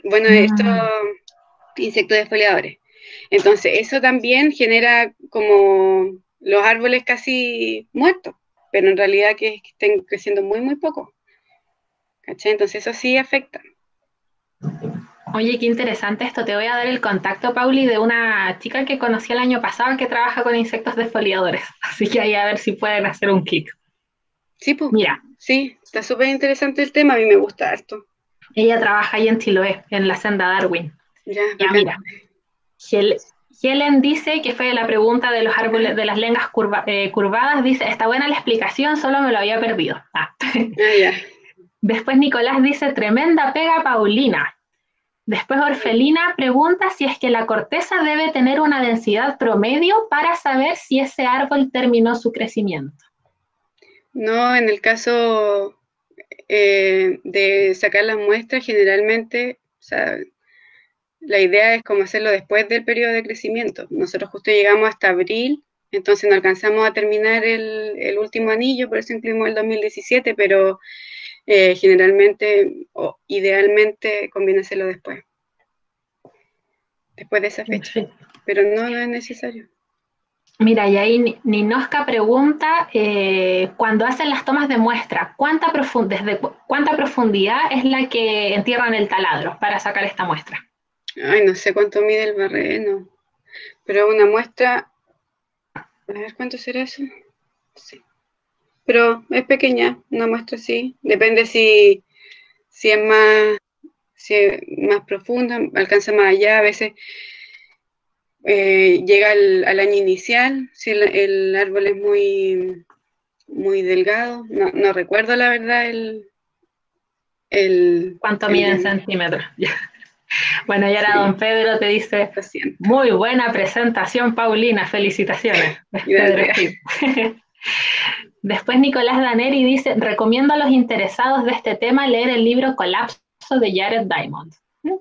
bueno, ah. estos insectos desfoliadores. Entonces, eso también genera como los árboles casi muertos, pero en realidad que estén creciendo muy, muy poco. ¿Cachai? Entonces, eso sí afecta. Oye, qué interesante esto. Te voy a dar el contacto, Pauli, de una chica que conocí el año pasado que trabaja con insectos desfoliadores. *laughs* Así que ahí a ver si pueden hacer un clic. Sí, pues. Mira. Sí, está súper interesante el tema. A mí me gusta esto. Ella trabaja ahí en Chiloé, en la senda Darwin. Ya, Ya, mira. Hel- Helen dice que fue la pregunta de los árboles, de las lengas curva- eh, curvadas, dice, está buena la explicación, solo me lo había perdido. Ah. Ah, ya. *laughs* Después Nicolás dice, tremenda pega Paulina. Después Orfelina pregunta si es que la corteza debe tener una densidad promedio para saber si ese árbol terminó su crecimiento. No, en el caso eh, de sacar las muestras, generalmente, la idea es como hacerlo después del periodo de crecimiento. Nosotros justo llegamos hasta abril, entonces no alcanzamos a terminar el, el último anillo, por eso incluimos el 2017, pero eh, generalmente o idealmente conviene hacerlo después, después de esa fecha, pero no, es necesario. Mira, y ahí Ni- Ninoska pregunta, eh, cuando hacen las tomas de muestra, ¿cuánta, desde cu- ¿cuánta profundidad es la que entierran el taladro para sacar esta muestra? Ay, no sé cuánto mide el barreno, pero una muestra, a ver cuánto será eso. Sí. Pero es pequeña, una muestra así. Depende si, si es más, si es más profunda, alcanza más allá. A veces eh, llega al, al año inicial, si el, el árbol es muy, muy delgado. No, no recuerdo la verdad el, el, ¿Cuánto el mide en centímetros? *laughs* bueno, y ahora Sí. don Pedro te dice, muy buena presentación, Paulina, felicitaciones. *laughs* *laughs* Después Nicolás Daneri dice, recomiendo a los interesados de este tema leer el libro Colapso de Jared Diamond. ¿Mm?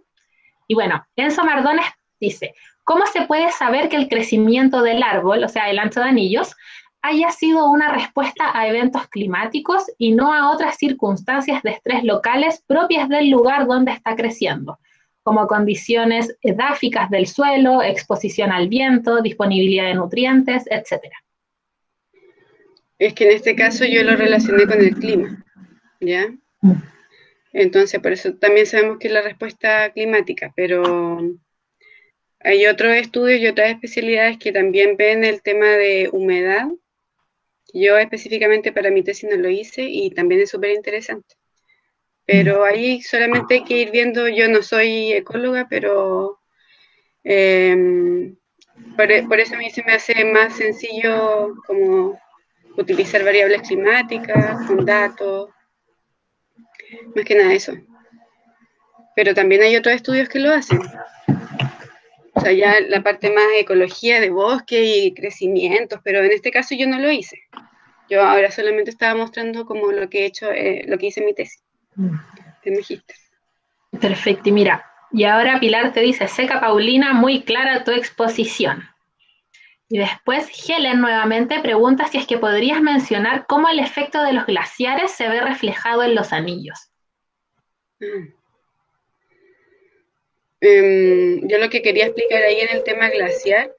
Y bueno, Enzo Mardones dice, ¿cómo se puede saber que el crecimiento del árbol, o sea, el ancho de anillos, haya sido una respuesta a eventos climáticos y no a otras circunstancias de estrés locales propias del lugar donde está creciendo, como condiciones edáficas del suelo, exposición al viento, disponibilidad de nutrientes, etcétera? Es que en este caso yo lo relacioné con el clima, ¿ya? Mm. Entonces, por eso también sabemos que es la respuesta climática, pero hay otros estudios y otras especialidades que también ven el tema de humedad. Yo específicamente para mi tesis no lo hice y también es súper interesante. Pero ahí solamente hay que ir viendo, yo no soy ecóloga, pero eh, por, por eso a mí se me hace más sencillo como utilizar variables climáticas, con datos, más que nada eso. Pero también hay otros estudios que lo hacen. O sea, ya la parte más de ecología de bosque y crecimientos, pero en este caso yo no lo hice. Yo ahora solamente estaba mostrando como lo que he hecho, eh, lo que hice en mi tesis de magíster. Perfecto, y mira, y ahora Pilar te dice, seca Paulina, muy clara tu exposición. Y después Helen nuevamente pregunta si es que podrías mencionar cómo el efecto de los glaciares se ve reflejado en los anillos. Mm. Em, yo lo que quería explicar ahí en el tema glaciar,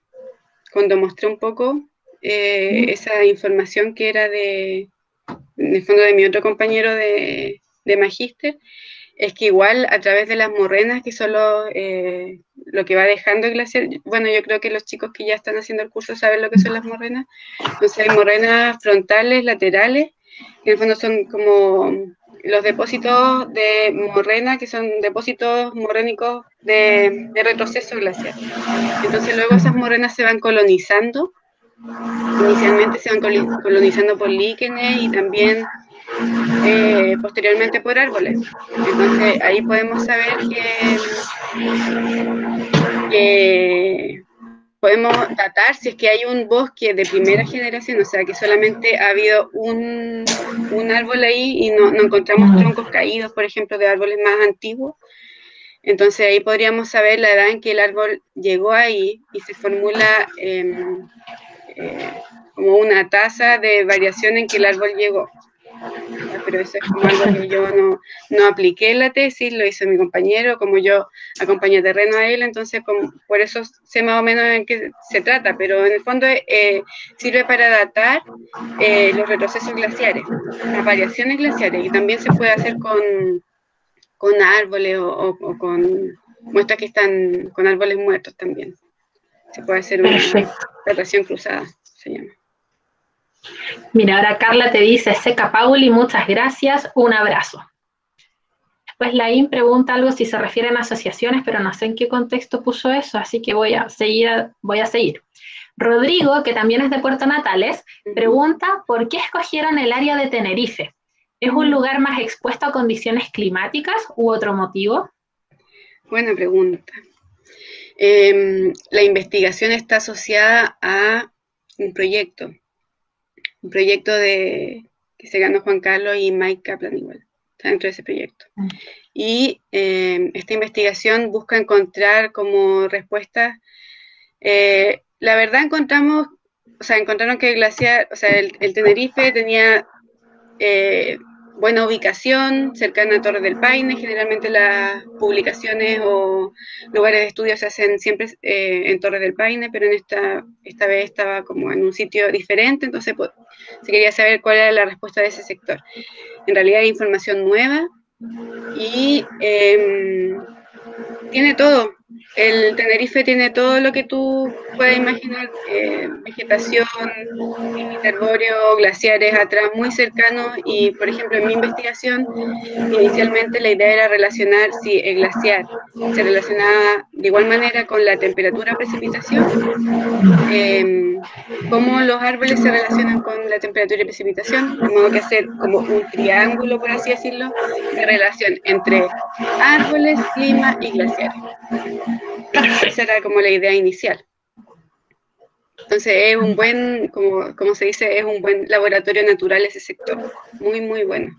cuando mostré un poco eh, esa información que era de, en el fondo de mi otro compañero de, de magíster, es que igual a través de las morrenas, que son lo, eh, lo que va dejando el glaciar, bueno, yo creo que los chicos que ya están haciendo el curso saben lo que son las morrenas, entonces hay morrenas frontales, laterales, que en el fondo son como los depósitos de morrena, que son depósitos morrénicos de, de retroceso glacial. Entonces luego esas morrenas se van colonizando, inicialmente se van colonizando por líquenes y también eh, posteriormente por árboles. Entonces ahí podemos saber que, podemos datar si es que hay un bosque de primera generación, o sea que solamente ha habido un, un árbol ahí y no, encontramos troncos caídos, por ejemplo, de árboles más antiguos. Entonces ahí podríamos saber la edad en que el árbol llegó ahí y se formula eh, eh, como una tasa de variación en que el árbol llegó. Pero eso es como algo que yo no, no apliqué en la tesis, lo hizo mi compañero, como yo acompañé terreno a él, entonces como, por eso sé más o menos en qué se trata, pero en el fondo eh, sirve para datar eh, los retrocesos glaciares, las variaciones glaciares, y también se puede hacer con, con árboles o, o, o con muestras que están con árboles muertos también. Se puede hacer una Perfecto. datación cruzada, se llama. Mira, ahora Carla te dice, seca Pauli, muchas gracias, un abrazo. Después Laín pregunta algo si se refieren a asociaciones, pero no sé en qué contexto puso eso, así que voy a seguir. Voy a seguir. Rodrigo, que también es de Puerto Natales, pregunta por qué escogieron el área de Tenerife. ¿Es un lugar más expuesto a condiciones climáticas u otro motivo? Buena pregunta. Em, la investigación está asociada a un proyecto, un proyecto de, que se ganó Juan Carlos y Mike Kaplan igual, está dentro de ese proyecto. Mm. Y em, esta investigación busca encontrar como respuesta, eh, la verdad encontramos, o sea, encontraron que el glaciar, o sea, el, Tenerife tenía eh, buena ubicación, cercana a Torres del Paine. Generalmente las publicaciones o lugares de estudio se hacen siempre eh, en Torres del Paine, pero en esta, esta vez estaba como en un sitio diferente, entonces pues, se quería saber cuál era la respuesta de ese sector. En realidad hay información nueva y em, tiene todo. El Tenerife tiene todo lo que tú puedes imaginar, eh, vegetación, herbóreo, glaciares atrás muy cercanos y, por ejemplo, en mi investigación, inicialmente la idea era relacionar si el glaciar se relacionaba de igual manera con la temperatura precipitación, eh, cómo los árboles se relacionan con la temperatura y precipitación, de modo que hacer como un triángulo, por así decirlo, de relación entre árboles, clima y glaciares. *laughs* Esa era como la idea inicial. Entonces es un buen, como, como se dice, es un buen laboratorio natural ese sector. Muy, muy bueno.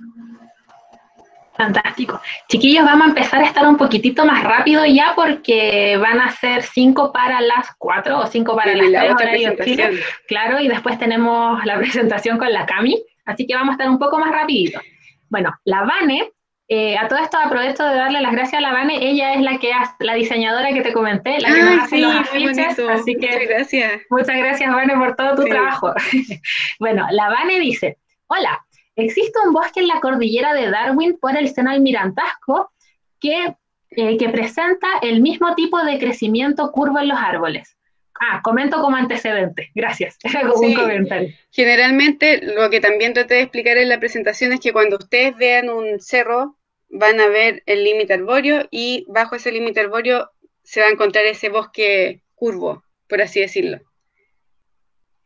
Fantástico. Chiquillos, vamos a empezar a estar un poquitito más rápido ya porque van a ser cinco para las cuatro o cinco para las tres Claro, y después tenemos la *laughs* presentación con la Cami, así que vamos a estar un poco más rapidito. Bueno, la Vane eh, a todo esto aprovecho de darle las gracias a la Vane, ella es la que hace, la diseñadora que te comenté, la que nos hace los afiches, así que muchas gracias. Muchas gracias Vane por todo tu trabajo. *laughs* bueno, la Vane dice, hola, existe un bosque en la cordillera de Darwin por el seno Almirantasco que, eh, que presenta el mismo tipo de crecimiento curvo en los árboles. Ah, comento como antecedente, gracias. un comentario. Generalmente, lo que también traté de explicar en la presentación es que cuando ustedes vean un cerro, van a ver el límite arbóreo y bajo ese límite arbóreo se va a encontrar ese bosque curvo, por así decirlo.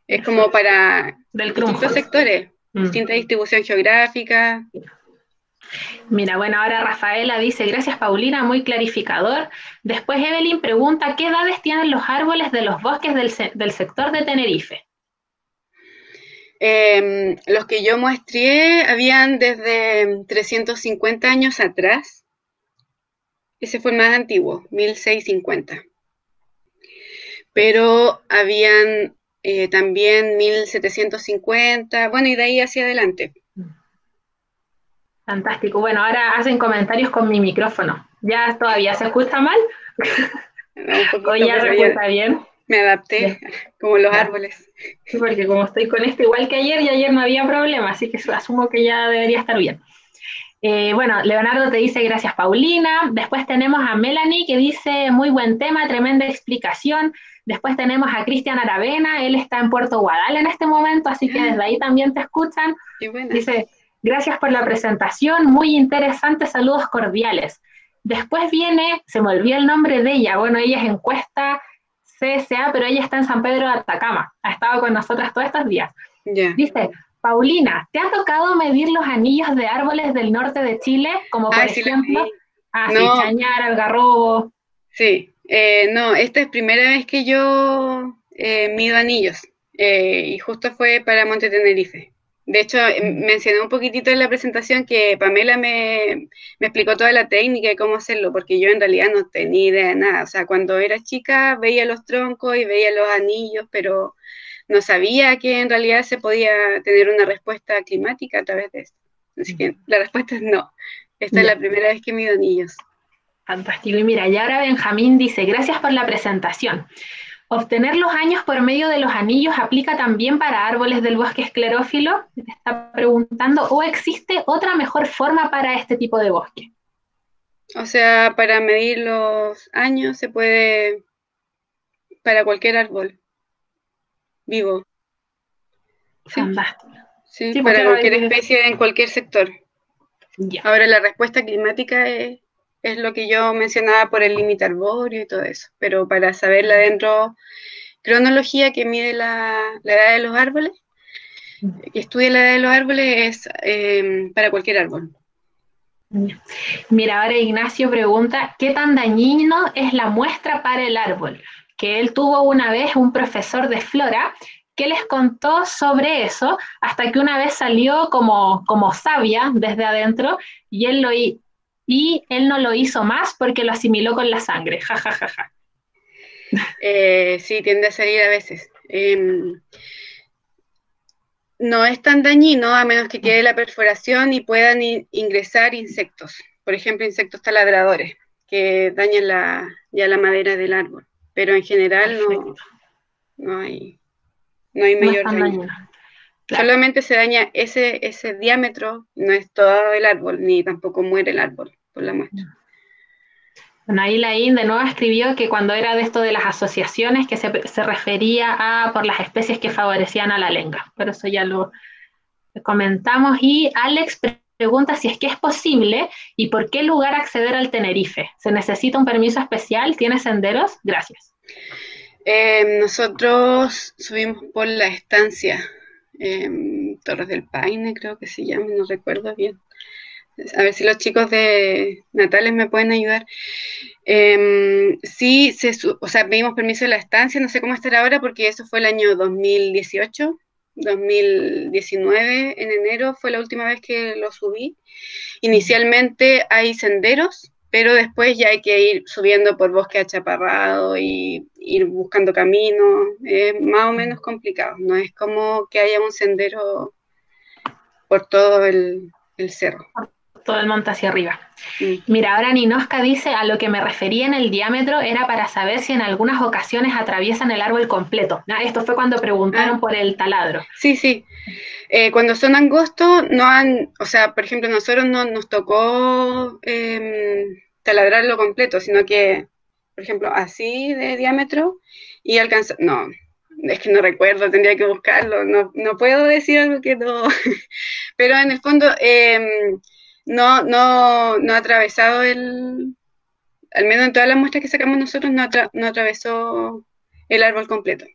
Es como para Del distintos sectores, mm. distinta distribución geográfica. Mira, bueno, ahora Rafaela dice, gracias Paulina, muy clarificador. Después Evelyn pregunta, ¿qué edades tienen los árboles de los bosques del, sector de Tenerife? Em, los que yo muestré habían desde 350 años atrás. Ese fue el más antiguo, 1650. Pero habían eh, también 1750, bueno, y de ahí hacia adelante. Fantástico. Bueno, ahora hacen comentarios con mi micrófono. ¿Ya todavía se escucha mal? ¿O ya se escucha bien? Me adapté, como los árboles. Sí, porque como estoy con esto igual que ayer, y ayer no había problema, así que asumo que ya debería estar bien. Eh, bueno, Leonardo te dice gracias Paulina. Después tenemos a Melanie que dice muy buen tema, tremenda explicación. Después tenemos a Cristian Aravena, él está en Puerto Guadal en este momento, así que desde ahí también te escuchan. Dice, Gracias por la presentación, muy interesante, saludos cordiales. Después viene, se me olvidó el nombre de ella, bueno, ella es encuesta CSA, pero ella está en San Pedro de Atacama, ha estado con nosotras todos estos días. Dice, Paulina, ¿te ha tocado medir los anillos de árboles del norte de Chile? Como por ejemplo, ah, Chañar, Algarrobo. Sí, eh, no, esta es primera vez que yo eh, mido anillos, eh, y justo fue para Monte Tenerife. De hecho, mm. mencioné un poquitito en la presentación que Pamela me, explicó toda la técnica y cómo hacerlo, porque yo en realidad no tenía idea de nada. O sea, cuando era chica veía los troncos y veía los anillos, pero no sabía que en realidad se podía tener una respuesta climática a través de esto. Así que la respuesta es no. Esta es la primera vez que mido anillos. Fantástico. Y mira, y ahora Benjamín dice, gracias por la presentación. ¿Obtener los años por medio de los anillos aplica también para árboles del bosque esclerófilo? Te está preguntando. ¿O existe otra mejor forma para este tipo de bosque? O sea, para medir los años se puede para cualquier árbol vivo. Fantástico. Sí, para cualquier especie en cualquier sector. Ahora la respuesta climática es, lo que yo mencionaba por el límite arbóreo y todo eso, pero para saber la dentro cronología que mide la, edad de los árboles, que estudia la edad de los árboles es eh, para cualquier árbol. Mira, ahora Ignacio pregunta, ¿qué tan dañino es la muestra para el árbol? Que él tuvo una vez un profesor de flora que les contó sobre eso hasta que una vez salió como, como sabia desde adentro y él, lo, y él no lo hizo más porque lo asimiló con la sangre. Ja, ja, ja, ja. Eh, sí, tiende a salir a veces. Em, no es tan dañino a menos que quede la perforación y puedan ingresar insectos, por ejemplo, insectos taladradores que dañan la, ya la madera del árbol, pero en general no, no, hay, no hay mayor daño. Solamente se daña ese, ese diámetro, no es todo el árbol, ni tampoco muere el árbol por la muestra. Bueno, ahí Laín de nuevo escribió que cuando era de esto de las asociaciones, que se, refería a por las especies que favorecían a la lenga. Por eso ya lo comentamos. Y Alex pregunta si es que es posible y por qué lugar acceder al Tenerife. ¿Se necesita un permiso especial? ¿Tiene senderos? Gracias. Eh, nosotros subimos por la estancia, Torres del Paine creo que se llama, no recuerdo bien a ver si los chicos de Natales me pueden ayudar. Em, sí, o sea, pedimos permiso de la estancia, no sé cómo estar ahora porque eso fue el año 2018, 2019, en enero fue la última vez que lo subí. Inicialmente hay senderos, pero después ya hay que ir subiendo por bosque achaparrado y ir buscando caminos, es más o menos complicado, no es como que haya un sendero por todo el cerro todo el monte hacia arriba. Mira, ahora Ninoska dice, a lo que me refería en el diámetro era para saber si en algunas ocasiones atraviesan el árbol completo. Ah, esto fue cuando preguntaron ah. por el taladro. Sí, sí. Eh, cuando son angostos, no han, o sea, por ejemplo, nosotros no nos tocó em, taladrarlo completo, sino que, por ejemplo, así de diámetro y alcanza, no, es que no recuerdo, tendría que buscarlo, no, no puedo decir algo que no, *laughs* pero en el fondo... Eh, no, no, no ha atravesado el, al menos en todas las muestras que sacamos nosotros, no, no atravesó el árbol completo.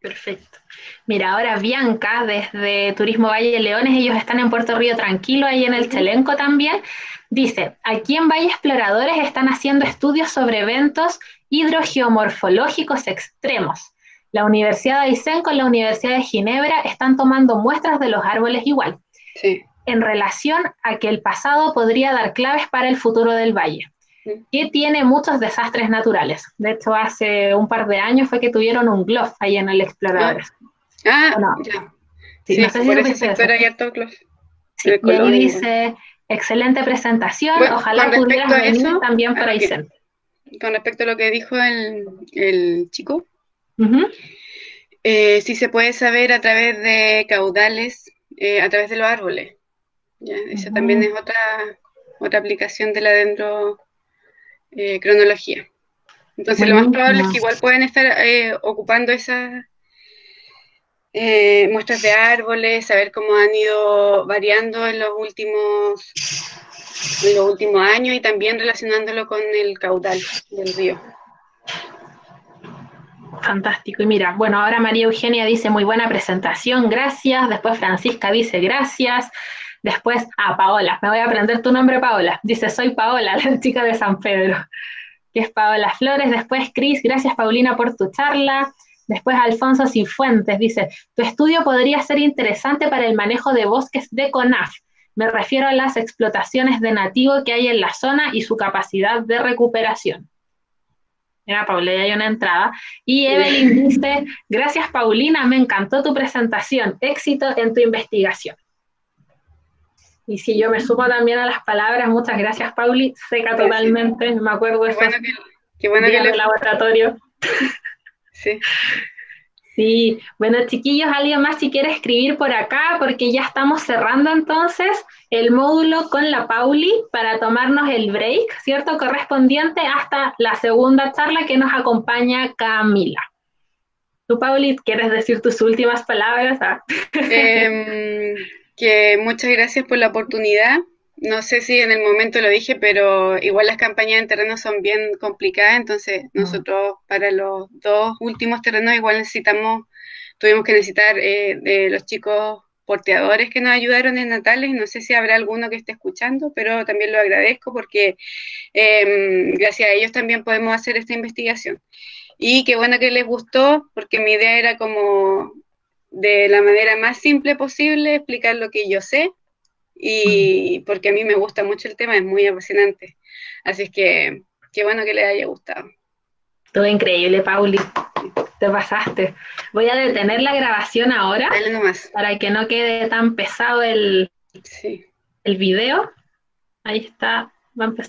Perfecto. Mira, ahora Bianca, desde Turismo Valle de Leones, ellos están en Puerto Río Tranquilo, ahí en el Chelenco también. Dice, aquí en Valle Exploradores están haciendo estudios sobre eventos hidrogeomorfológicos extremos. La Universidad de Aysén con la Universidad de Ginebra están tomando muestras de los árboles igual. Sí en relación a que el pasado podría dar claves para el futuro del valle, que tiene muchos desastres naturales. De hecho, hace un par de años fue que tuvieron un glove ahí en el Exploradores. Ah, ah ya. Sí, no sé si Sí, y ahí dice, excelente presentación, ojalá pudieras venir también por ahí. Con respecto a lo que dijo el, chico, eh, sí se puede saber a través de caudales, eh, a través de los árboles. ¿Ya? Esa también es otra, otra aplicación de la dendrocronología. Eh, Entonces, lo más probable es que igual pueden estar eh, ocupando esas eh, muestras de árboles, saber cómo han ido variando en los últimos en los últimos años y también relacionándolo con el caudal del río. Fantástico. Y mira, bueno, ahora María Eugenia dice muy buena presentación, gracias. Después Francisca dice gracias. Después, a Paola, me voy a aprender tu nombre, Paola. Dice, soy Paola, *laughs* la chica de San Pedro, que es Paola Flores. Después, Cris, gracias Paulina por tu charla. Después, Alfonso Cifuentes dice, tu estudio podría ser interesante para el manejo de bosques de CONAF. Me refiero a las explotaciones de nativo que hay en la zona y su capacidad de recuperación. Mira, Paula, ya hay una entrada. Y Evelyn dice, gracias Paulina, me encantó tu presentación. Éxito en tu investigación. Y si yo me sumo también a las palabras, muchas gracias, Pauli, seca totalmente, me acuerdo de eso. Qué bueno que el laboratorio. *laughs* Sí. Sí, bueno chiquillos, alguien más si quiere escribir por acá, porque ya estamos cerrando entonces el módulo con la Pauli para tomarnos el break, ¿cierto? Correspondiente hasta la segunda charla que nos acompaña Camila. Tú, Pauli, ¿quieres decir tus últimas palabras? Eh, *laughs* que muchas gracias por la oportunidad. no sé si en el momento lo dije, pero igual las campañas en terreno son bien complicadas, entonces mm. nosotros para los dos últimos terrenos igual necesitamos, tuvimos que necesitar eh, de los chicos porteadores que nos ayudaron en Natales, no sé si habrá alguno que esté escuchando, pero también lo agradezco porque em, gracias a ellos también podemos hacer esta investigación. Y qué bueno que les gustó, porque mi idea era como de la manera más simple posible explicar lo que yo sé y porque a mí me gusta mucho el tema, es muy apasionante. Así es que qué bueno que les haya gustado. Todo increíble, Pauli. Te pasaste. Voy a detener la grabación ahora para que no quede tan pesado el, el video. Ahí está, va a empezar.